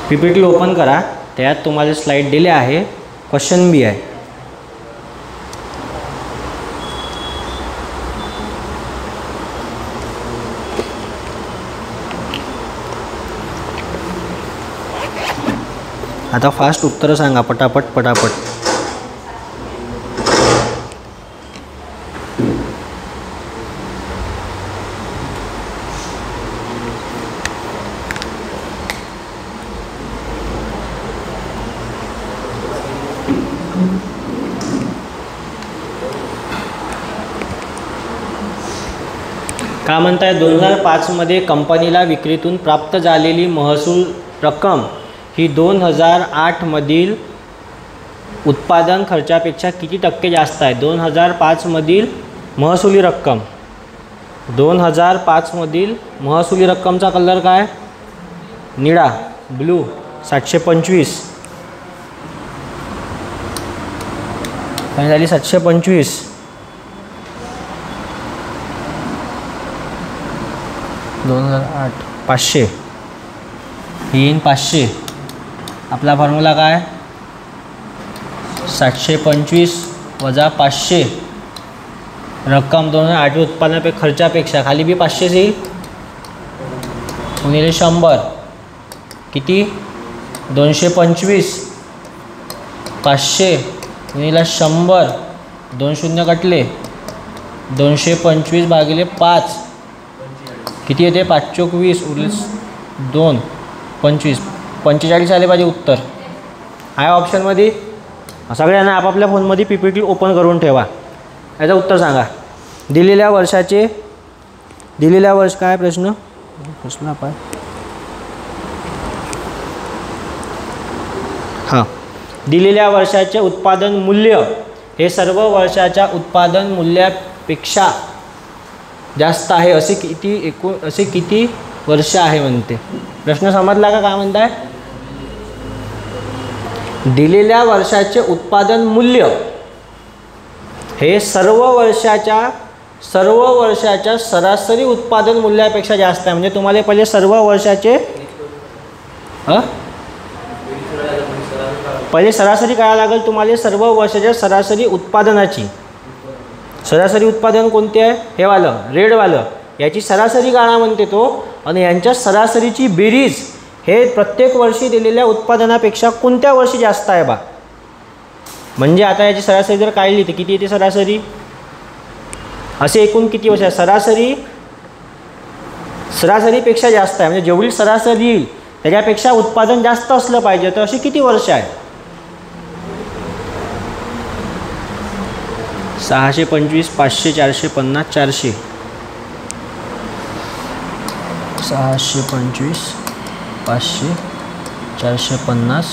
पी पी टी ओपन करा. त्यात तुम्हाला स्लाईड दिले आहे. क्वेश्चन बी आहे. आता फास्ट उत्तरं सांगा पटापट पटापट. का म्हणताय दोन हजार पाचमध्ये कंपनीला विक्रीतून प्राप्त झालेली महसूल रक्कम ही दोन हजार आठमधील उत्पादन खर्चापेक्षा किती टक्के जास्त आहे? दोन हजार पाचमधील महसुली रक्कम. दोन हजार पाचमधील महसुली रक्कमचा कलर काय? निळा ब्लू सातशे पंचवीस. काय झाली सातशे पंचवीस. दोन हजार आठ पाचशे. तीन पाचशे. आपला फॉर्म्युला काय? सातशे पंचवीस वजा पाचशे. रक्कम दोन हजार आठवी उत्पन्नापे खर्चापेक्षा खाली बी पाचशेच येईल. गुणिले शंभर. किती? दोनशे पंचवीस. पाचशे. गुणिले शंभर. दोन शून्य कटले. दोनशे पंचवीस भागिले पाच. किती येते? पाच चोक वीस उरले दोन. पंचवीस. पंचेचाळीस आले पाहिजे उत्तर. आहे ऑप्शनमध्ये सगळ्यांना आपापल्या फोनमध्ये पी पी टी ओपन करून ठेवा. याचं उत्तर सांगा. दिलेल्या वर्षाचे दिलेल्या वर्ष काय प्रश्न? प्रश्न पाय हां. दिलेल्या वर्षाचे उत्पादन मूल्य हे सर्व वर्षाच्या उत्पादन मूल्यापेक्षा जास्त आहे असे किती एकूण असे किती वर्ष आहे म्हणते. प्रश्न समजला का? काय म्हणताय? दिलेल्या वर्षाचे उत्पादन मूल्य. हे सर्व वर्षाच्या सर्व वर्षाच्या सरासरी उत्पादन मूल्यापेक्षा जास्त आहे. म्हणजे तुम्हाला पहिले सर्व वर्षाचे पहिले सरासरी काढायला लागेल तुम्हाला सर्व वर्षाच्या सरासरी उत्पादनाची. सरासरी उत्पादन कोणते आहे? हे वालं रेडवालं. याची सरासरी काढा म्हणते तो. आणि यांच्या सरासरीची बेरीज हे प्रत्येक वर्षी दिलेल्या उत्पादनापेक्षा कोणत्या वर्षी जास्त आहे बा? म्हणजे आता याची सरासरी जर काढली तर किती येते सरासरी? असे एकूण किती वर्ष आहे? सरासरी सरासरीपेक्षा जास्त आहे. म्हणजे जेवढी सरासरी येईल त्याच्यापेक्षा उत्पादन जास्त असलं पाहिजे. तर अशी किती वर्ष आहे? सहाशे पंचवीस पाचशे चारशे पन्नास चारशे. सहाशे पंचवीस पाचशे चारशे पन्नास.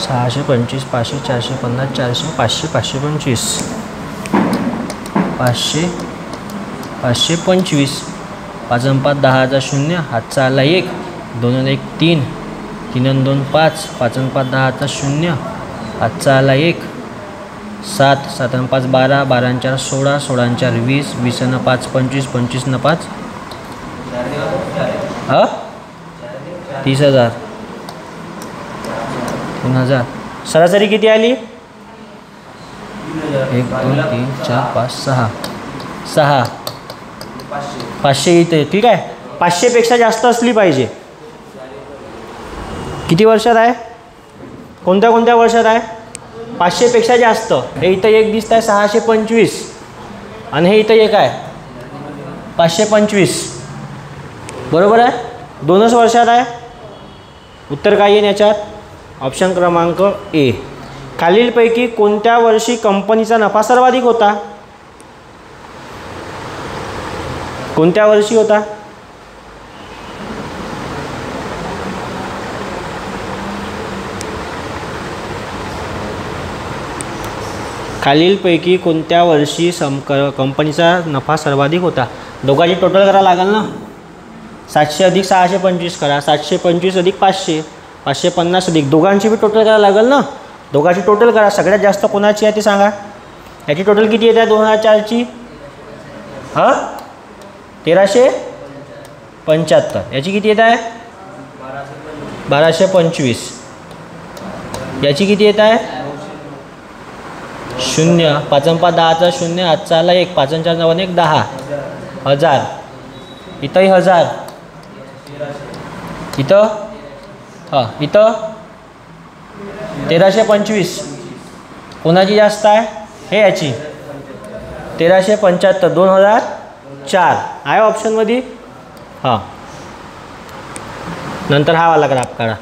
सहाशे पंचवीस पाचशे चारशे पन्नास चारशे पाचशे पाचशे पंचवीस. पाचशे पाचशे पंचवीस. पाच अन पाच दहा हजार शून्य हातचा आला एक दोन अन एक तीन तीन अन दोन पाच पाच अन पाच दहा हजार शून्य हातचा आला एक. सात सात पाच बारा बारा चार सोळा सोळा चार वीस वीस पाच पंचवीस पंचवीस न पाच. हा? तीस हजार. तीन हजार. सरासरी किती आली? एक दोन तीन चार पाच सहा. सहा. पाचशे इथे. ठीक आहे. पाचशेपेक्षा जास्त असली पाहिजे. किती वर्षात आहे? कोणत्या कोणत्या वर्षात आहे? पाचशेपेक्षा जास्त. हे इथं एक दिसत आहे सहाशे पंचवीस. आणि हे इथं एक आहे. पाचशे पंचवीस. बरोबर आहे? दोनच वर्षात आहे. उत्तर काय येईल याच्यात? ऑप्शन क्रमांक ए. खालीलपैकी कोणत्या वर्षी कंपनीचा नफा सर्वाधिक होता? कोणत्या वर्षी होता? खालीलपैकी कोणत्या वर्षी सम क कंपनीचा नफा सर्वाधिक होता? दोघांची टोटल करा लागेल ना? सातशे अधिक सहाशे पंचवीस करा. सातशे पंचवीस अधिक पाचशे पाचशे पन्नास अधिक. दोघांची बी टोटल करायला लागेल ना? दोघांची टोटल करा. सगळ्यात जास्त कोणाची आहे ते सांगा. याची टोटल किती येत? आहे दोन हजार चारची. हां? तेराशे पंच्याहत्तर. याची किती येत आहे? बाराशे पंचवीस. याची किती येत आहे? शून्य. पाचन पाच दहाचा शून्य आजचा आला एक. पाचन चार नव्वद एक दहा. हजार. इथंही हजार. इथं? हां इथं? तेराशे पंचवीस. कोणाची जास्त आहे? हे याची. तेराशे पंच्याहत्तर. दोन हजार चार. आहे ऑप्शनमध्ये हां. नंतर हा वाला ग्राफ काढा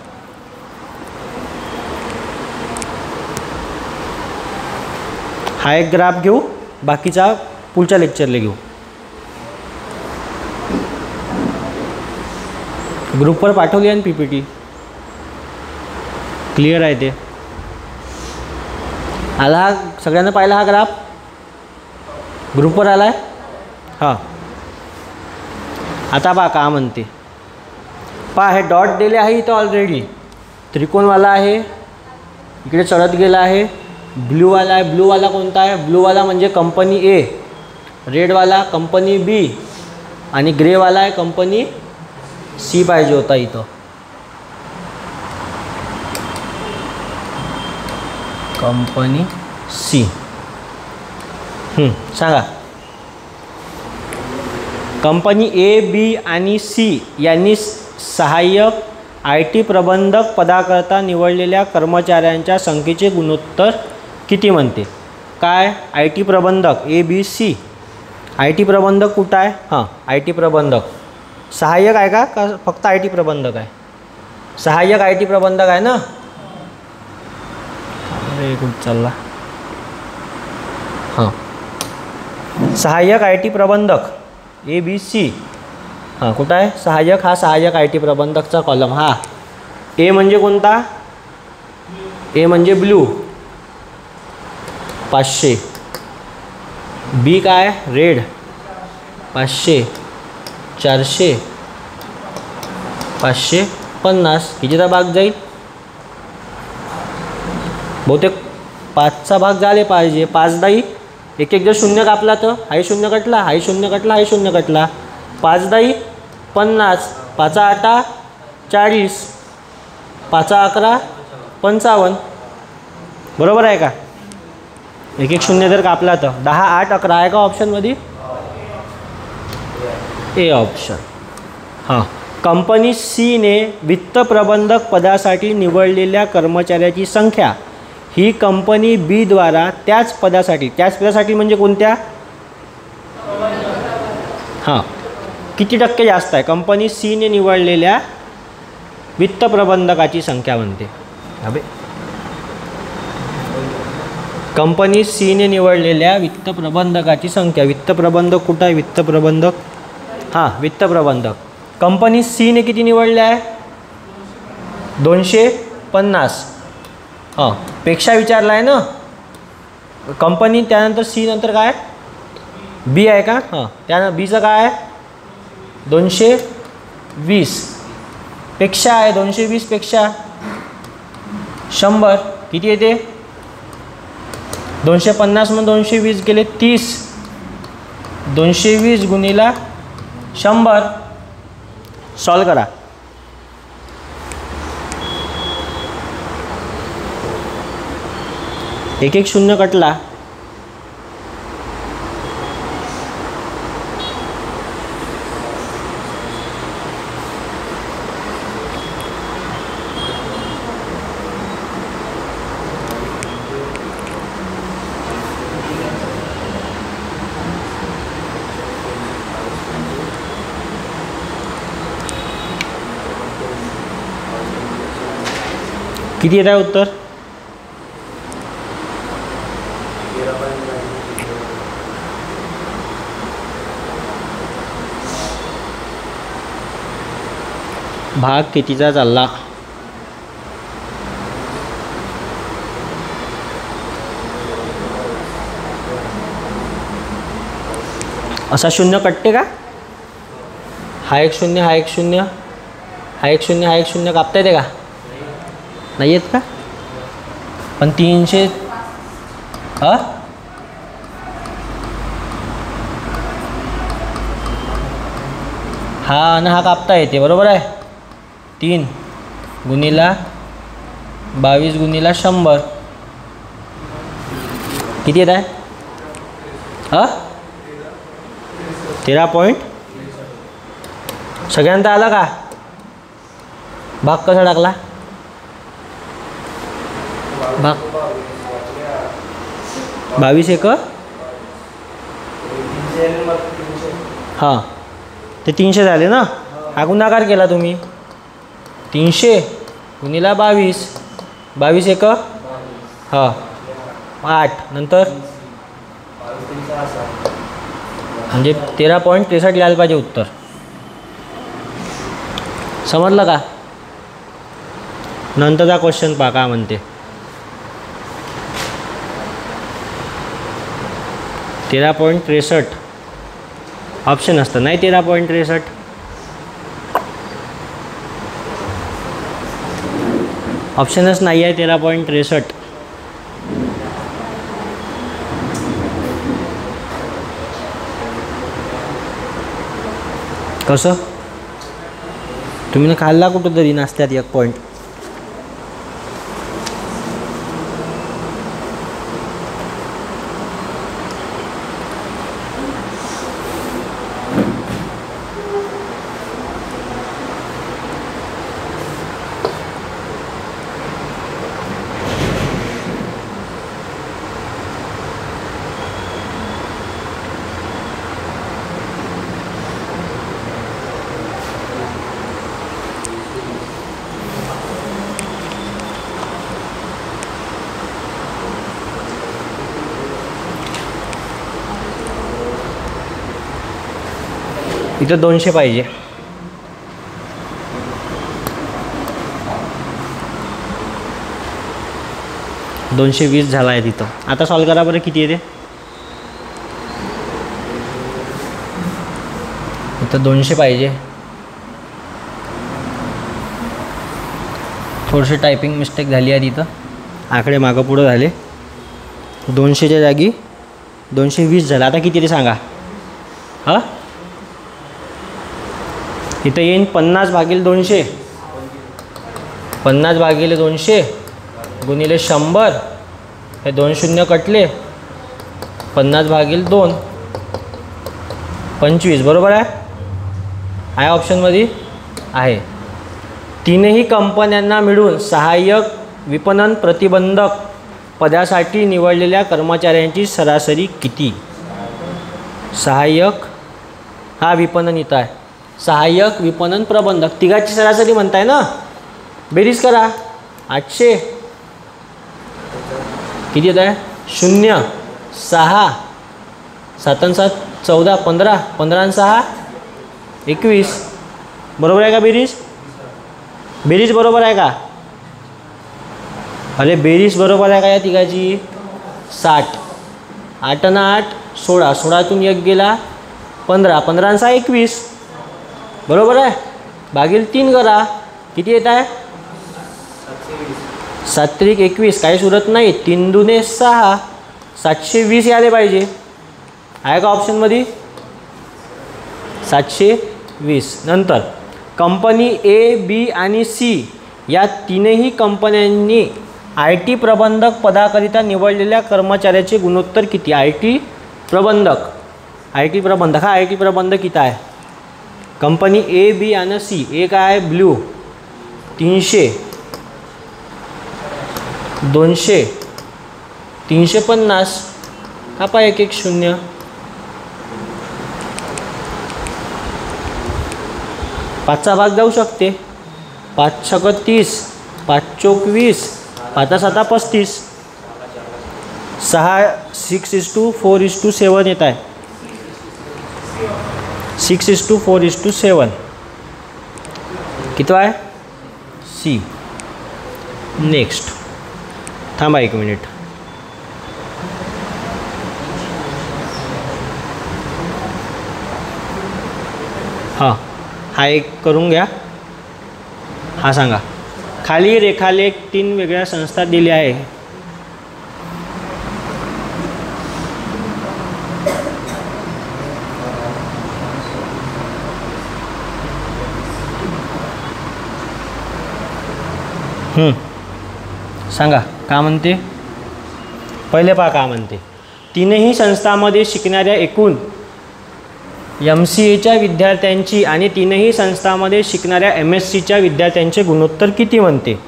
हा एक ग्राफ घेऊ बाकीचा पुढच्या लेक्चरला घेऊ. ग्रुपवर पाठवली आहे ना पी पी टी क्लिअर आहे ते. आला हा सगळ्यांना पाहिला हा ग्राफ? ग्रुपवर आला आहे हां. आता पहा का म्हणते. पहा हे डॉट दिले आहे इथं ऑलरेडी त्रिकोणवाला आहे. इकडे चढत गेला आहे. ब्लूवाला आहे ब्लूवाला कोणता आहे? ब्लूवाला म्हणजे कंपनी ए रेडवाला कंपनी बी आणि ग्रेवाला आहे कंपनी सी पाहिजे होता इथं. कंपनी सी सांगा. कंपनी ए बी आणि सी यांनी सहाय्यक आय टी प्रबंधक पदाकरता निवडलेल्या कर्मचाऱ्यांच्या संख्येचे गुणोत्तर किती म्हणते? काय? आय टी प्रबंधक A B C. I T प्रबंधक कुठं आहे? हां आय टी प्रबंधक. सहाय्यक आहे का? का फक्त आय टी प्रबंधक आहे? सहाय्यक आय टी प्रबंधक आहे ना? अरे कुठं चालला? हां. सहाय्यक आय टी प्रबंधक ए बी सी. हां कुठं आहे? सहाय्यक हा सहाय्यक आय टी प्रबंधकचा कॉलम. हा. ए म्हणजे कोणता? ए म्हणजे ब्लू. पाचशे. बी काय? रेड. पाचशे. चारशे. पाचशे पन्नास. कितीचा भाग जाईल? बहुतेक पाचचा भाग झाले पाहिजे. पाच दाई एक एक जर शून्य कापला तर? हाही शून्य कटला हाही शून्य कटला हाही शून्य कटला. पाच दाई पन्नास. पाचा आटा चाळीस. पाचा अकरा पंचावन्न. बरोबर आहे का? एक एक शून्य जर कापला तर. दहा आठ अकरा. आहे का ऑप्शनमध्ये ए ऑप्शन हां. कंपनी सीने वित्त प्रबंधक पदासाठी निवडलेल्या कर्मचाऱ्याची संख्या. ही कंपनी बीद्वारा त्याच पदासाठी त्याच पदासाठी म्हणजे कोणत्या? हां. किती टक्के जास्त आहे? कंपनी सीने निवडलेल्या वित्त प्रबंधकाची संख्या म्हणते. अबे. कंपनी सीने निवडलेल्या वित्तप्रबंधकाची संख्या. वित्तप्रबंधक कुठं आहे? वित्तप्रबंधक? हां वित्तप्रबंधक. कंपनी सीने किती निवडल्या आहे? दोनशे पन्नास. हां पेक्षा विचारला आहे ना? कंपनी त्यानंतर सी नंतर काय? बी आहे का? हां त्यानं बीचं काय आहे? दोनशे वीस. पेक्षा आहे दोनशे वीसपेक्षा शंभर. किती येते? दोनशे पन्नासमधून दोनशे वीस गेले तीस. दोनशे वीस गुणीला शंभर. सॉल्व करा. एक एक शून्य कटला. किती येत आहे उत्तर? भाग कितीचा चालला. असा शून्य कटते का? हा एक शून्य हा एक शून्य हा एक शून्य हा एक शून्य कापता येते का? नाही येत का? पण तीनशे हा? हा आणि हा कापता येते बरोबर आहे? तीन गुन्हेला बावीस गुन्हेला शंभर. किती येत आहे? हा? तेरा पॉईंट? सगळ्यांचा आला का? भाग कसा टाकला भाग बावीस एक हां. ते तीनशे झाले ना? हा गुणाकार केला तुम्ही. तीनशे. गुणीला बावीस. बावीस एक हां. आठ. नंतर? म्हणजे तेरा पॉईंट त्रेसष्ट लिहायला पाहिजे उत्तर. समजलं का? नंतरचा क्वेश्चन पहा का म्हणते. तेरा पॉईंट त्रेसष्ट. ऑप्शन असतं नाही तेरा पॉईंट त्रेसष्ट? ऑप्शनच नाही आहे तेरा पॉईंट त्रेसष्ट. कसं? तुम्ही ना खाल्ला कुठं तरी नाश्त्यात एक पॉईंट इथं दोनशे पाहिजे. दोनशे वीस झाला आहे तिथं. आता सॉल्व करा बरं किती येते इथं दोनशे पाहिजे. थोडीशी टायपिंग मिस्टेक झाली आहे तिथं. आकडे मागं पुढं झाले. दोनशेच्या जागी दोनशे वीस झाला. आता किती ते सांगा. हां? इथं येईन पन्नास भागील दोनशे. पन्नास भागिले दोनशे गुणिले शंभर. हे दोन शून्य कटले. पन्नास भागील दोन. पंचवीस बरोबर आहे? आहे ऑप्शनमध्ये आहे. तीनही कंपन्यांना मिळून सहाय्यक विपणन प्रतिबंधक पदासाठी निवडलेल्या कर्मचाऱ्यांची सरासरी किती? सहाय्यक हा विपणन इथं आहे. सहाय्यक विपणन प्रबंधक तिघाची सरासरी म्हणताय ना? बेरीज करा. आठशे. किती येत आहे शून्य. सहा. सातन सात चौदा. पंधरा. पंधरा सहा एकवीस. बरोबर आहे का बेरीज? बेरीज बरोबर आहे का? अरे बेरीज बरोबर आहे का या तिघाची? साठ. आठ आणि आठ सोळा. सोळातून एक गेला पंधरा. पंधरा सहा एकवीस. बरोबर आहे? भागील तीन करा किती येत आहे? सात्रिक एकवीस. काहीच उरत नाही. तीन दुने सहा. सातशे वीस यायला पाहिजे. आहे का ऑप्शनमध्ये सातशे वीस. नंतर कंपनी ए बी आणि सी या तीनही कंपन्यांनी आय टी प्रबंधक पदाकरिता निवडलेल्या कर्मचाऱ्याचे गुणोत्तर किती? आय टी प्रबंधक. आय टी प्रबंधक. हा आय टी प्रबंधक किती आहे. कंपनी ए बी आणि सी एक आहे ब्ल्यू तीनशे दोनशे तीनशे पन्नास कापा एक एक शून्य. पाचचा भाग जाऊ शकते. पाच छक तीस पाच चोक वीस पाचा साता पस्तीस. सहा six is to four is to seven येत आहे. Six is to four is to seven. किती आहे? सी. नेक्स्ट. थांबा एक मिनिट. हां हा एक करून घ्या. हा सांगा. खाली रेखालेख तीन वेगळ्या संस्था दिल्या आहे. सांगा का म्हणते? पहिले पहा का म्हणते. तीनही संस्थांमध्ये शिकणाऱ्या एकूण एम सी एच्या विद्यार्थ्यांची आणि तीनही संस्थांमध्ये शिकणाऱ्या एम एस सीच्या विद्यार्थ्यांचे गुणोत्तर किती म्हणते?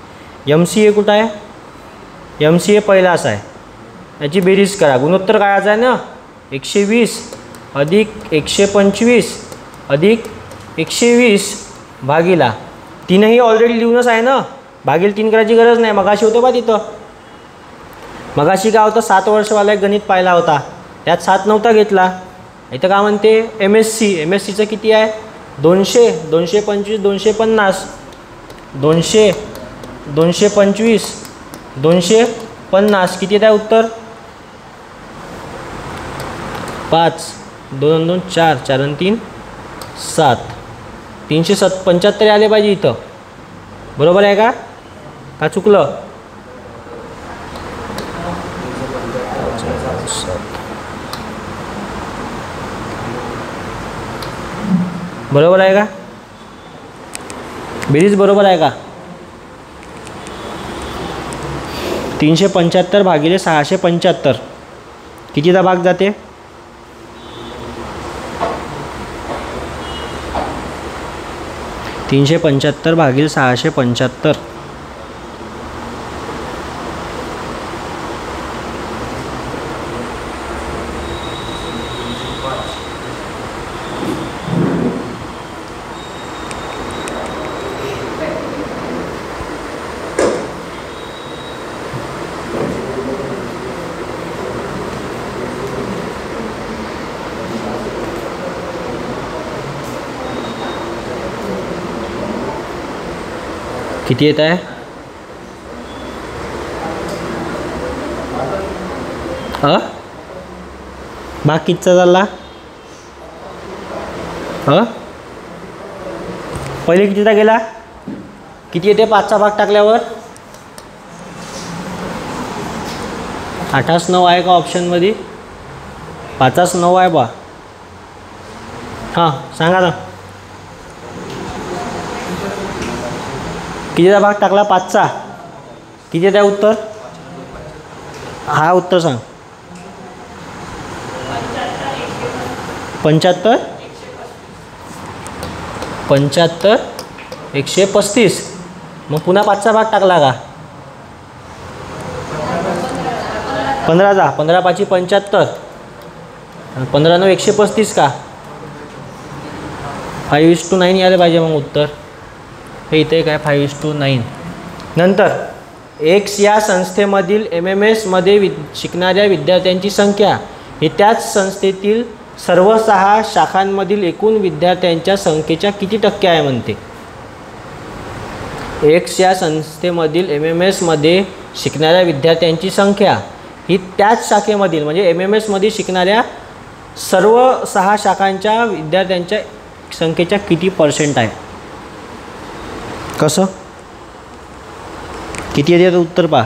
एम सी ए कुठं आहे? एम सी ए पहिलाच आहे. याची बेरीज करा. गुणोत्तर कायचं आहे ना? एकशे वीस अधिक एकशे पंचवीस अधिक एकशे वीस भागीला. तीनही ऑलरेडी लिहूनच आहे ना? भागील तीन करायची गरज नाही. मगाशी होतं बा तिथं. मगाशी काय होतं सात वर्षवाला एक गणित पाहिला होता. त्यात सात नव्हता घेतला. इथं का म्हणते? M S C M S सीचं किती आहे? दोनशे. दोनशे पंचवीस दोनशे पन्नास. दोनशे. दोनशे पंचवीस. दोनशे पन्नास. किती येत आहे उत्तर? पाच. दोन दोन चार. चार आणि तीन सात. तीनशे सत पंच्याहत्तर आले पाहिजे इथं. बरोबर आहे का? का चुकलं? बरोबर आहे का? बेरीज बरोबर आहे का? तीनशे पंच्याहत्तर भागिले सहाशे पंच्याहत्तर. कितीचा भाग जाते? तीनशे पंच्याहत्तर भागिले सहाशे पंच्याहत्तर. किती येत आहे? अ? भाग कितीचा चालला अ? पहिले कितीचा गेला? किती येते? पाचचा भाग टाकल्यावर? आठाच नऊ आहे का ऑप्शनमध्ये पाचाच नऊ आहे बा. हां सांगा ना. कितीचा भाग टाकला? पाचचा. किती आहे उत्तर? हा उत्तर सांग. पंच्याहत्तर? पंच्याहत्तर? एकशे पस्तीस. मग पुन्हा पाचचा भाग टाकला का? पंधराचा. पंधरा पाचशे पंच्याहत्तर. आणि पंधरा नऊ एकशे पस्तीस का? फाईव्ह इज टू नाईन यायला पाहिजे मग उत्तर. हे इथे काय फाईव्ह इज टू नाईन नंतर एक्स या संस्थेमधील एम एम एसमध्ये वि शिकणाऱ्या विद्यार्थ्यांची संख्या. ही त्याच संस्थेतील सर्व सहा शाखांमधील एकूण विद्यार्थ्यांच्या संख्येच्या किती टक्के आहे म्हणते? एक्स या संस्थेमधील एम एम एसमध्ये शिकणाऱ्या विद्यार्थ्यांची संख्या. ही त्याच शाखेमधील म्हणजे एम एम एसमध्ये शिकणाऱ्या सर्व सहा शाखांच्या विद्यार्थ्यांच्या संख्येच्या किती पर्सेंट आहे? कसं? किती येते उत्तर पहा.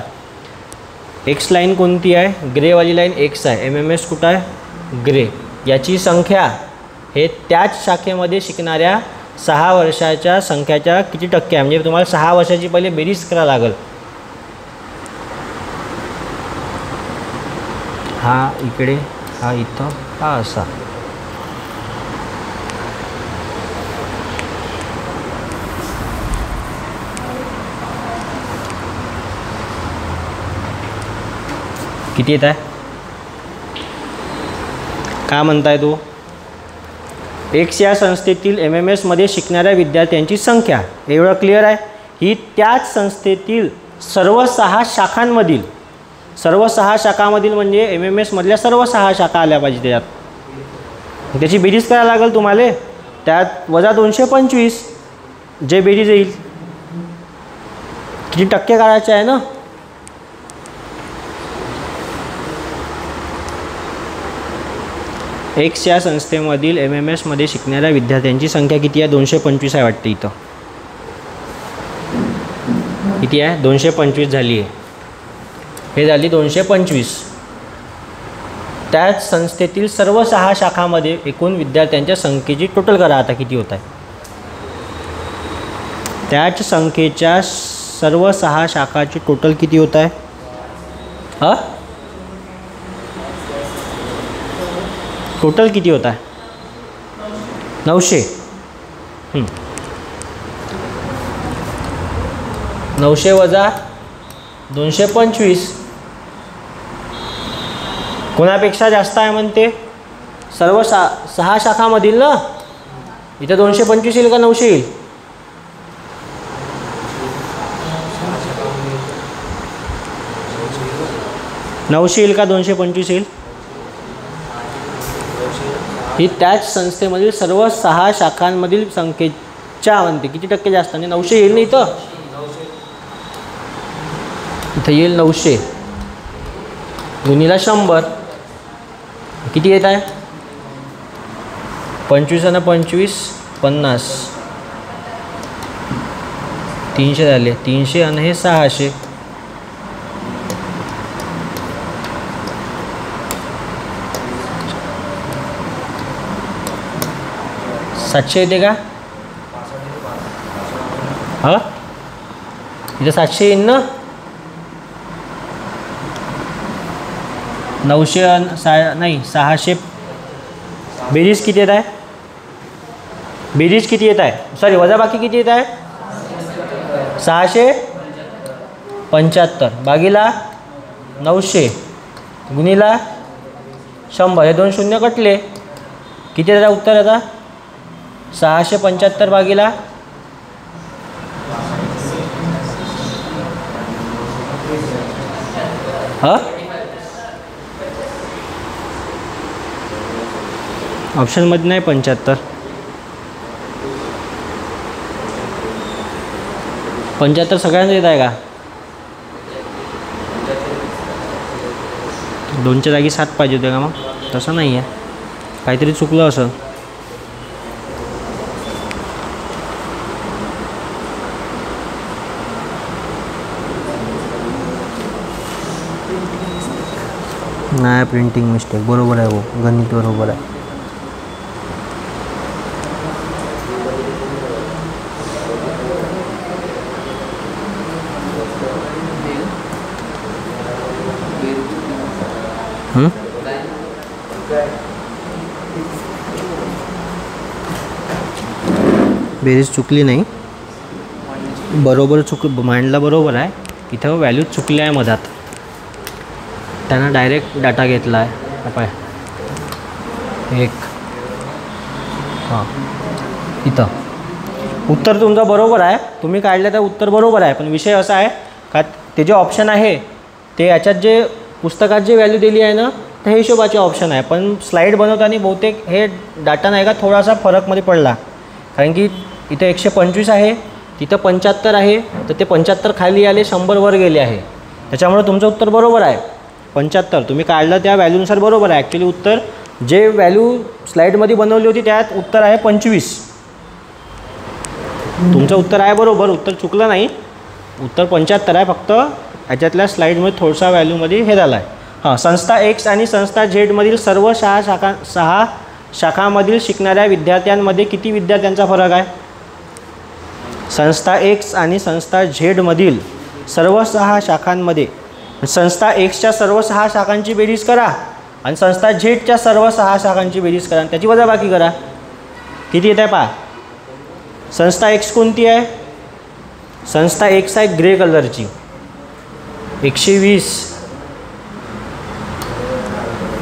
एक्स लाईन कोणती आहे? ग्रेवाली लाईन एक्स आहे. एम एम एस कुठं आहे? ग्रे याची संख्या हे त्याच शाखेमध्ये शिकणाऱ्या सहा वर्षाच्या संख्याच्या किती टक्के आहे? म्हणजे तुम्हाला सहा वर्षाची पहिले बेरीज करावं लागेल. हा इकडे हा इथं हा असा. किती येत आहे? का म्हणताय तो? एक्स या संस्थेतील एम एम एसमध्ये शिकणाऱ्या विद्यार्थ्यांची संख्या. एवढं क्लिअर आहे? ही त्याच संस्थेतील सर्व सहा शाखांमधील सर्व सहा शाखामधील म्हणजे एम एम एसमधल्या सर्व सहा शाखा आल्या पाहिजे त्याच्यात. त्याची बेरीज करायला लागेल तुम्हाला? त्यात वजा दोनशे पंचवीस. जे बेरीज येईल. किती टक्के काढायचे आहे ना? एक्स या संस्थेमधील एम एम एसमध्ये शिकणाऱ्या विद्यार्थ्यांची संख्या किती आहे? दोनशे पंचवीस आहे वाटते इथं. किती आहे? दोनशे पंचवीस झाली आहे. हे झाली दोनशे पंचवीस. त्याच संस्थेतील सर्व सहा शाखामध्ये एकूण विद्यार्थ्यांच्या संख्येची टोटल करा. आता किती होत आहे? त्याच संख्येच्या सर्व सहा शाखाची टोटल किती होत आहे? हां? टोटल किती होत? आहे नऊशे नऊशे वजा दोनशे पंचवीस. कोणापेक्षा जास्त आहे म्हणते? सर्व सा सहा शाखामधील ना? इथं दोनशे पंचवीस येईल का नऊशे येईल? नऊशे येईल का दोनशे पंचवीस येईल? ही त्याच संस्थेमधील सर्व सहा शाखांमधील संख्येच्या म्हणते किती टक्के जास्त? म्हणजे नऊशे येईल ना इथं? इथं येईल नऊशे. दोन्हीला शंभर. किती येत आहे? पंचवीस आणि पंचवीस पन्नास. तीनशे झाले. तीनशे आणि हे सहाशे. सातशे येते का? हां? इथं सातशे येईन ना? नऊशे सहा नाही सहाशे. बेरीज किती येत आहे? बेरीज किती येत आहे? सॉरी वजाबाकी किती येत आहे? सहाशे? पंच्याहत्तर. बागीला नऊशे. गुणीला शंभर. हे दोन शून्य कटले. किती त्याचा उत्तर आता? सहाशे पंच्याहत्तर भागीला. हां? ऑप्शनमध्ये नाही पंच्याहत्तर. पंच्याहत्तर सगळ्यांना येत आहे का? दोनच्या जागी सात पाहिजे होते का मग? तसं नाही आहे काहीतरी चुकलं असं. नाही प्रिंटिंग मिस्टेक बरोबर आहे हो गणित बरोबर आहे. बेरीज चुकली नाही. बरोबर चुक मांडला बरोबर आहे. इथं व्हॅल्यू चुकली आहे मधात. त्यानं डायरेक्ट डाटा घेतला आहे पाय. एक. हां. इथं. उत्तर तुमचं बरोबर आहे. तुम्ही काढलं तर उत्तर बरोबर आहे. पण विषय असा आहे का ते जे ऑप्शन आहे ते याच्यात जे पुस्तकात जे व्हॅल्यू दिली आहे ना त्या हिशोबाचे ऑप्शन आहे. पण स्लाईड बनवताना बहुतेक हे डाटा नाही का थोडासा फरकमध्ये पडला. कारण की इथं एकशे पंचवीस आहे तिथं पंच्याहत्तर आहे तर ते पंच्याहत्तर खाली आले शंभरवर गेले आहे. त्याच्यामुळे तुमचं उत्तर बरोबर आहे. पंच्याहत्तर. तुम्ही काढलं त्या व्हॅल्यूनुसार बरोबर आहे. ॲक्च्युली उत्तर जे व्हॅल्यू स्लाईडमध्ये बनवली होती त्यात उत्तर आहे पंचवीस. तुमचं उत्तर आहे बरोबर. उत्तर चुकलं नाही. उत्तर पंच्याहत्तर आहे. फक्त याच्यातल्या स्लाईडमध्ये थोडसा व्हॅल्यूमध्ये हे झालं आहे. हां संस्था एक्स आणि संस्था झेडमधील सर्व सहा शाखा सहा शाखांमधील शिकणाऱ्या विद्यार्थ्यांमध्ये किती विद्यार्थ्यांचा फरक आहे? संस्था एक्स आणि संस्था झेडमधील सर्व सहा शाखांमध्ये संस्था एक्सच्या सर्व सहा शाखांची बेरीज करा आणि संस्था झेडच्या सर्व सहा शाखांची बेरीज करा आणि त्याची वजाबाकी करा. किती येत आहे पहा? संस्था एक्स कोणती आहे? संस्था एक्स आहे ग्रे कलरची. एकशे वीस.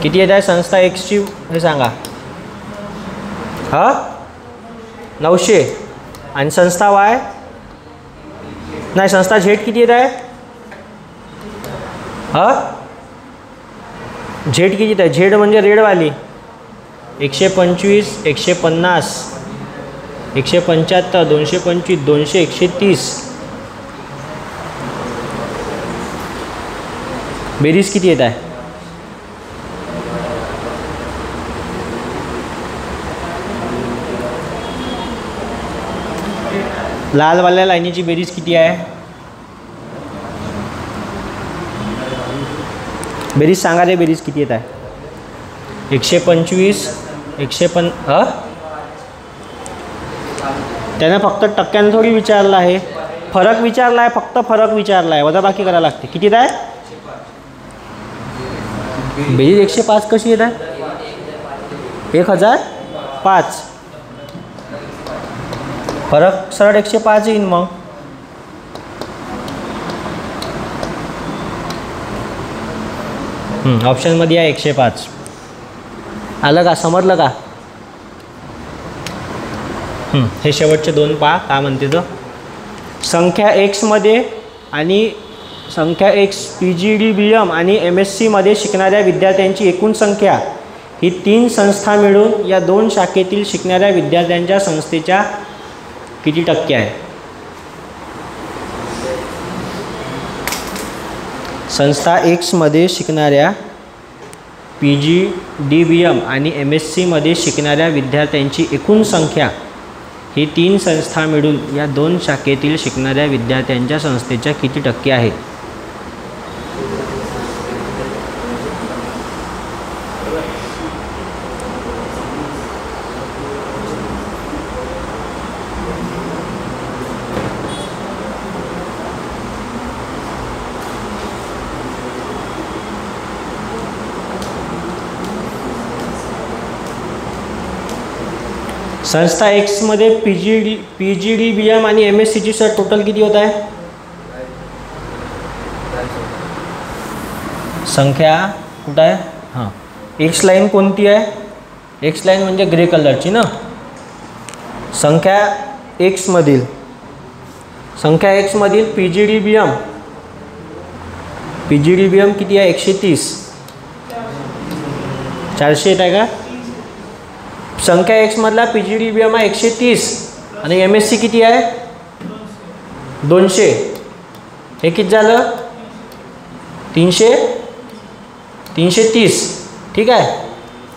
किती येत आहे संस्था एक्सची हे सांगा. हां? नऊशे. आणि संस्था वाय नाही संस्था झेड किती येत आहे? हां? झेड किती आहे? झेड म्हणजे रेडवाली. एकशे पंचवीस एकशे पन्नास एकशे पंच्याहत्तर दोनशे पंचवीस दोनशे एकशे तीस. बेरीज किती येत आहे? लालवाल्या लाईनीची बेरीज किती आहे? बेरीज सांगा रे बेरीज किती येत आहे? एकशे पंचवीस एकशे पण अ? त्यानं फक्त टक्क्यानं थोडी विचारलं आहे. फरक विचारला आहे फक्त फरक विचारला आहे वजाबाकी करायला लागते. किती येत आहे? बेरीज एकशे पाच कशी येत आहे? एक हजार पाच. फरक सरळ एकशे पाच येईन मग. ऑप्शनमध्ये आहे एकशे पाच. आलं का? समजलं का? हे शेवटचे दोन पहा काय म्हणते तर संख्या एक्समध्ये आणि संख्या X P G D B M आणि एम एस सीमध्ये शिकणाऱ्या विद्यार्थ्यांची एकूण संख्या. ही तीन संस्था मिळून या दोन शाखेतील शिकणाऱ्या विद्यार्थ्यांच्या संस्थेच्या किती टक्के आहे? संस्था एक्समध्ये शिकणाऱ्या P G D B M आणि एम एस सीमध्ये शिकणाऱ्या विद्यार्थ्यांची एकूण संख्या ही तीन संस्था मिळून या दोन शाखेतील शिकणाऱ्या विद्यार्थ्यांच्या संस्थेच्या किती टक्के आहे संस्था एक्समध्ये P G D P G D B M आणि एम एस सीची सर टोटल किती होत आहे? संख्या कुठं आहे? हां. एक्स लाईन कोणती आहे? एक्स लाईन म्हणजे ग्रे कलरची ना? संख्या एक्समधील संख्या एक्समधील P G D B M P G D B M किती आहे? एकशे तीस. चारशे येत आहे का? संख्या एक्समधला P G D B M I एकशे तीस. आणि एम एस सी किती आहे? दोनशे. हे किती झालं? तीनशे. तीनशे तीस. ठीक आहे?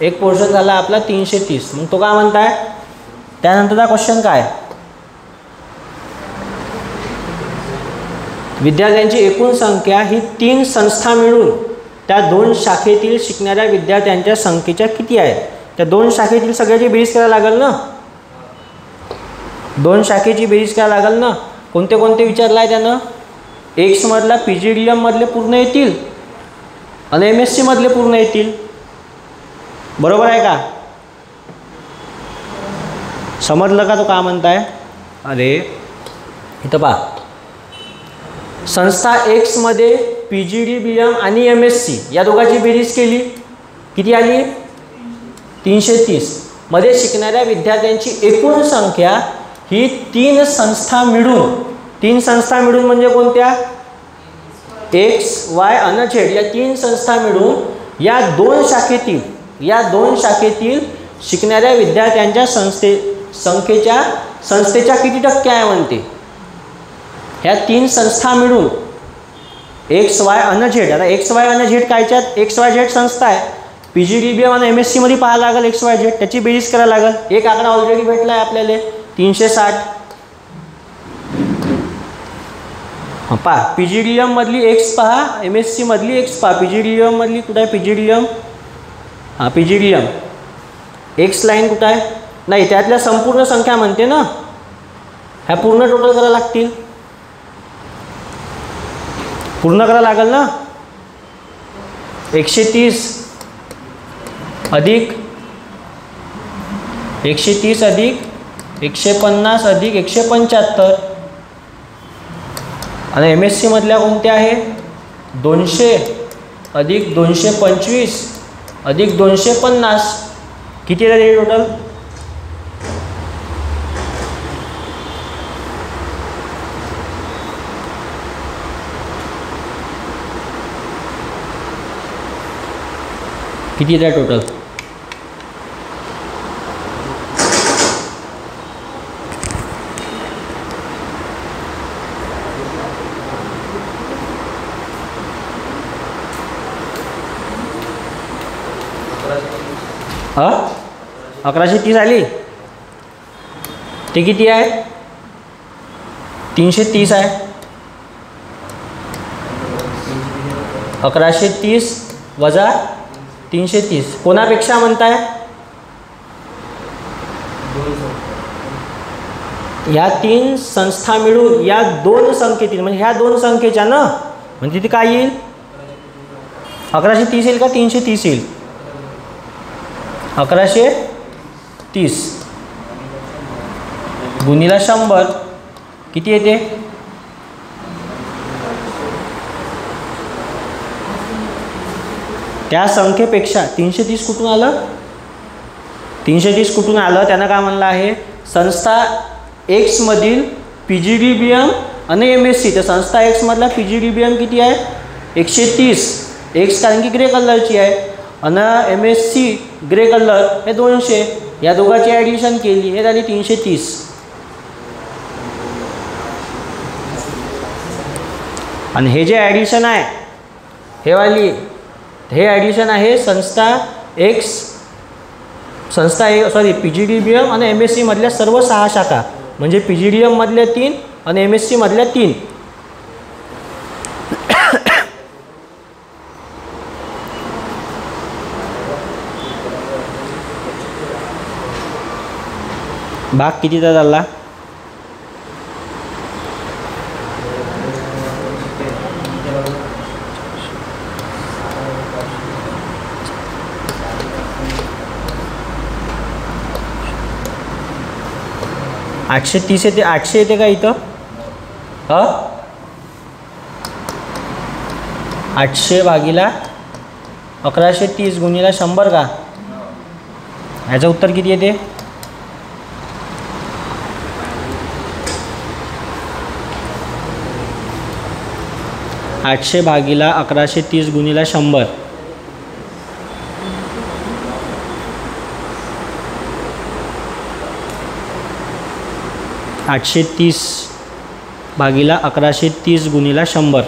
एक पोर्शन झाला आपला तीनशे तीस. मग तो काय म्हणताय? त्यानंतरचा क्वेश्चन काय? विद्यार्थ्यांची एकूण संख्या ही तीन संस्था मिळून त्या दोन शाखेतील शिकणाऱ्या विद्यार्थ्यांच्या संख्येच्या किती आहे त्या दोन शाखेतील सगळ्याची बेरीज करायला लागेल ना? दोन शाखेची बेरीज करायला लागेल ना? कोणते कोणते विचारलं आहे त्यानं? एक्समधला पी जी डी एममधले पूर्ण येतील? आणि एम एस सीमधले पूर्ण येतील? बरोबर आहे का? समजलं का तो का म्हणताय? अरे. इथं पहा. संस्था एक्समध्ये P G D B M आणि एम एस सी या दोघांची बेरीज केली. किती आली? तीनशे तीस. मध्ये शिकणाऱ्या विद्यार्थ्यांची एकूण संख्या ही तीन संस्था मिळून तीन संस्था मिळून म्हणजे कोणत्या? एक्स वाय अन झेड या तीन संस्था मिळून या दोन शाखेतील या दोन शाखेतील शिकणाऱ्या विद्यार्थ्यांच्या संस्थे संख्येच्या संस्थेच्या किती टक्के आहे म्हणते? ह्या तीन संस्था मिळून एक्स वाय अन झेड आता एक्स वाय अन झेड कायच्यात? एक्स वाय झेड संस्था आहे. P G D B M आणि एम एस सीमध्ये पाहायला लागेल एक्स वाय झेड त्याची बेरीज करायला लागेल. एक आकडा ऑलरेडी भेटला आहे आपल्याला. तीनशे साठ. हां पहा. पी जी डी एममधली एक्स पहा एम एस सीमधली एक्स पहा. पी जी डी एममधली कुठं आहे? पी जी डी एम हां P G D M X line कुठं आहे? नाही त्यातल्या संपूर्ण संख्या म्हणते ना. ह्या पूर्ण टोटल करायला लागतील. पूर्ण करायला लागेल ना? एकशे तीस. अधिक एकशे तीस अधिक एकशे पन्नास अधिक एकशे पंच्याहत्तर आणि एम एस सीमधल्या कोणत्या आहे? दोनशे अधिक दोनशे पंचवीस अधिक दोनशे पन्नास. किती झाले टोटल किती येत आहे टोटल हां अकराशे तीस आली? ते किती आहे? तीनशे तीस आहे. अकराशे तीस वजा तीनशे तीस. कोणापेक्षा म्हणताय? ह्या तीन संस्था मिळून या दोन संख्येतील म्हणजे ह्या दोन संख्येच्या ना? म्हणजे ती काय येईल? अकराशे तीस येईल का? तीनशे तीस येईल. अकराशे तीस. गुणीला शंभर. किती येते? त्या संख्येपेक्षा तीनशे तीस कुठून आलं? तीनशे तीस कुठून आलं? त्यानं काय म्हणलं आहे? संस्था एक्समधील P G D B M आणि एम एस सी तर संस्था एक्समधला P G D B M किती आहे? एकशे तीस एक्स कारण की ग्रे कलरची आहे. आणि M S C grey colour हे दोनशे. या दोघांची ॲडिशन केली. हे झाली तीनशे तीस आणि हे जे ॲडिशन आहे हे वाली हे ॲडमिशन आहे संस्था एक्स संस्था A sorry P G D B M आणि एम एस सीमधल्या सर्व सहा शाखा. म्हणजे पी जी डी एममधल्या तीन आणि एम एस सीमधल्या तीन. भाग कितीचा झाला आठशे तीस येते आठशे येते का इथं? ह? आठशे भागीला अकराशे तीस गुणीला शंभर का? ह्याचं उत्तर किती येते? आठशे भागीला अकराशे तीस गुणीला शंभर. आठशे तीस भागीला अकराशे तीस गुणीला शंभर.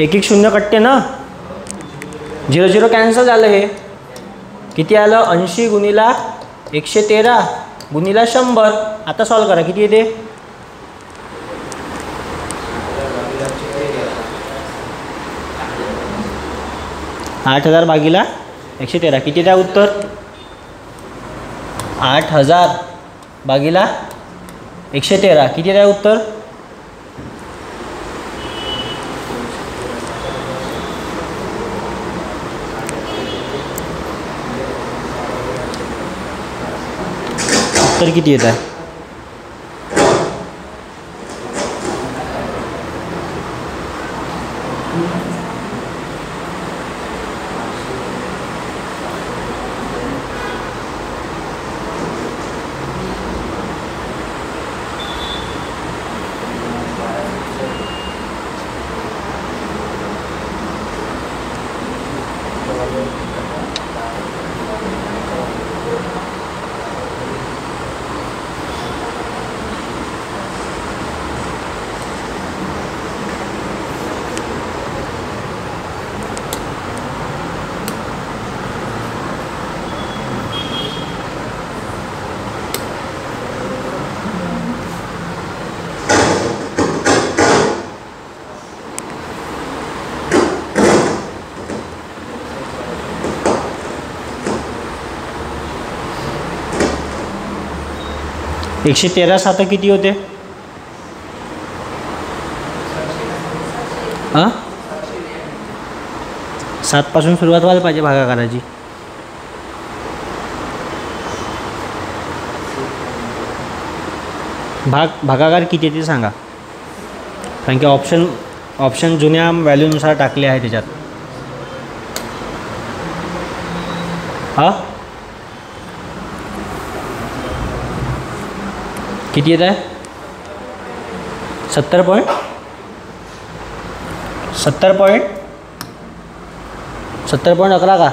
एक एक शून्य कटते ना? झिरो झिरो कॅन्सल झालं हे. किती आलं? ऐंशी गुणीला एकशे तेरा गुणीला शंभर. आता सॉल्व करा. किती येते? आठ हजार भागीला एकशे तेरा. किती द्या उत्तर? आठ हजार भागीला एकशे तेरा. किती आहे उत्तर? उत्तर किती येत आहे? एकशे तेरा सात किती होते? हां? सातपासून सुरुवात व्हायला पाहिजे भागाकाराची भाग भागाकार किती ते सांगा. कारण की ऑप्शन ऑप्शन जुन्या व्हॅल्यूनुसार टाकले आहे त्याच्यात. हां? किती येत आहे? सत्तर पॉईंट सत्तर पॉईंट सत्तर पॉईंट अकरा का?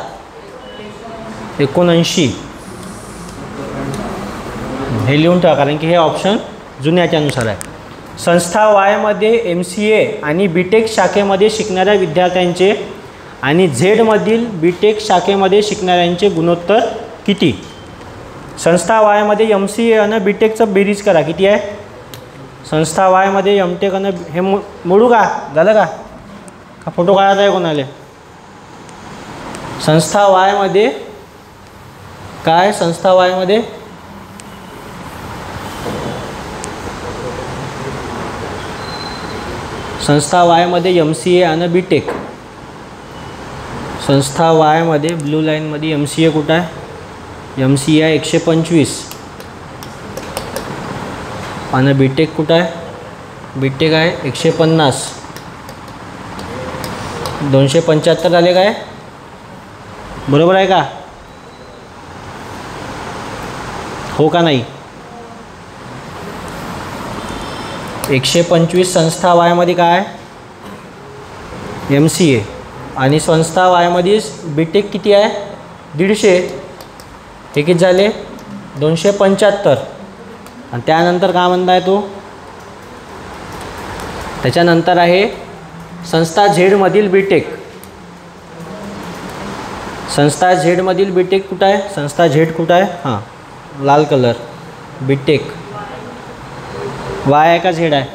एकोणऐंशी. हे लिहून ठेवा कारण की हे ऑप्शन जुन्याच्यानुसार आहे. संस्था वायमध्ये एम सी ए आणि बी टेक शाखेमध्ये शिकणाऱ्या विद्यार्थ्यांचे आणि झेडमधील बी टेक शाखेमध्ये शिकणाऱ्यांचे गुणोत्तर किती? संस्था वायमध्ये एम सी ए आणि बी टेकचं बेरीज करा. किती आहे? संस्था वायमध्ये एम टेक आणि हे मोडू का? झालं का? का फोटो काढायचा आहे कोणाले? संस्था वायमध्ये काय संस्था वायमध्ये संस्था वायमध्ये एम सी ए आणि बी टेक संस्था वायमध्ये ब्लू लाईनमध्ये एम सी ए कुठं आहे? एम सी आय एकशे पंचवीस. आणि बी टेक कुठं आहे? बी टेक आहे एकशे पन्नास. दोनशे पंच्याहत्तर आले काय? बरोबर आहे का? हो का नाही? एकशे पंचवीस संस्था वायमध्ये काय? एम सी ए आणि संस्था वायमध्ये बी टेक किती आहे? दीडशे. हे किती झाले? दोनशे पंच्याहत्तर. आणि त्यानंतर काय म्हणताय तो? त्याच्यानंतर आहे संस्था झेडमधील बीटेक संस्था झेडमधील बीटेक कुठं आहे? संस्था झेड कुठं आहे? हां लाल कलर. बीटेक वाय आहे का झेड आहे?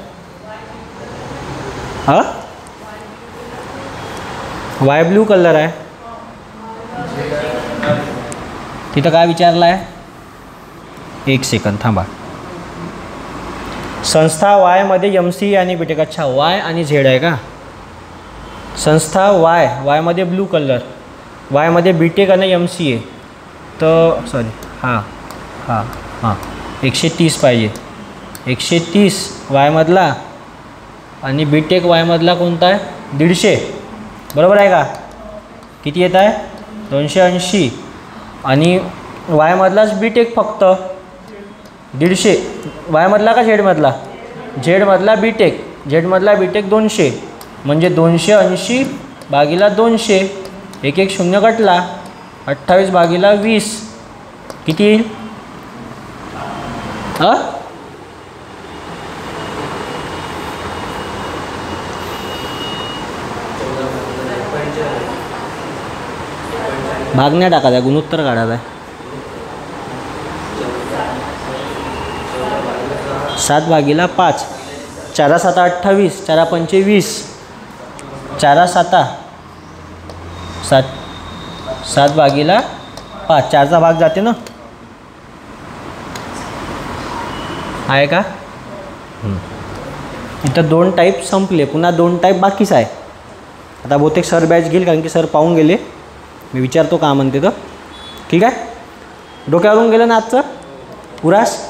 हां? वाय ब्लू कलर आहे. तिथं काय विचारलं आहे एक सेकंद थांबा. संस्था वायमध्ये एम सी आणि बीटेक अच्छा वाय आणि झेड आहे का? संस्था वाय वायमध्ये ब्लू कलर वायमध्ये बी टेक आणि एम सी ए तर सॉरी हां हां हां. एकशे तीस पाहिजे. एकशे तीस वायमधला आणि बी टेक वायमधला कोणता आहे? दीडशे. बरोबर आहे का? किती येत आहे? दोनशे ऐंशी. आणि वायमधलाच बी टेक फक्त. दीडशे. वायमधला का झेडमधला झेडमधला बी टेक झेडमधला बी टेक दोनशे. म्हणजे दोनशे ऐंशी बागीला दोनशे. एक एक शून्य कटला अठ्ठावीस भागीला वीस. किती? येईल हां भाग नाही टाकायचा आहे, गुणोत्तर काढायचा आहे सात भागीला पाच. चारा साता अठ्ठावीस चारा पंचे वीस. चारा साता. सात सात भागीला पाच. चारचा भाग जाते ना? आहे का? इथं दोन टाईप संपले पुन्हा दोन टाईप बाकीच आहे. आता बहुतेक सर बॅच घेईल कारण की सर पाहून गेले. मी विचारतो का म्हणते तर? ठीक आहे? डोक्यावरून गेलं ना आजचं? पुरास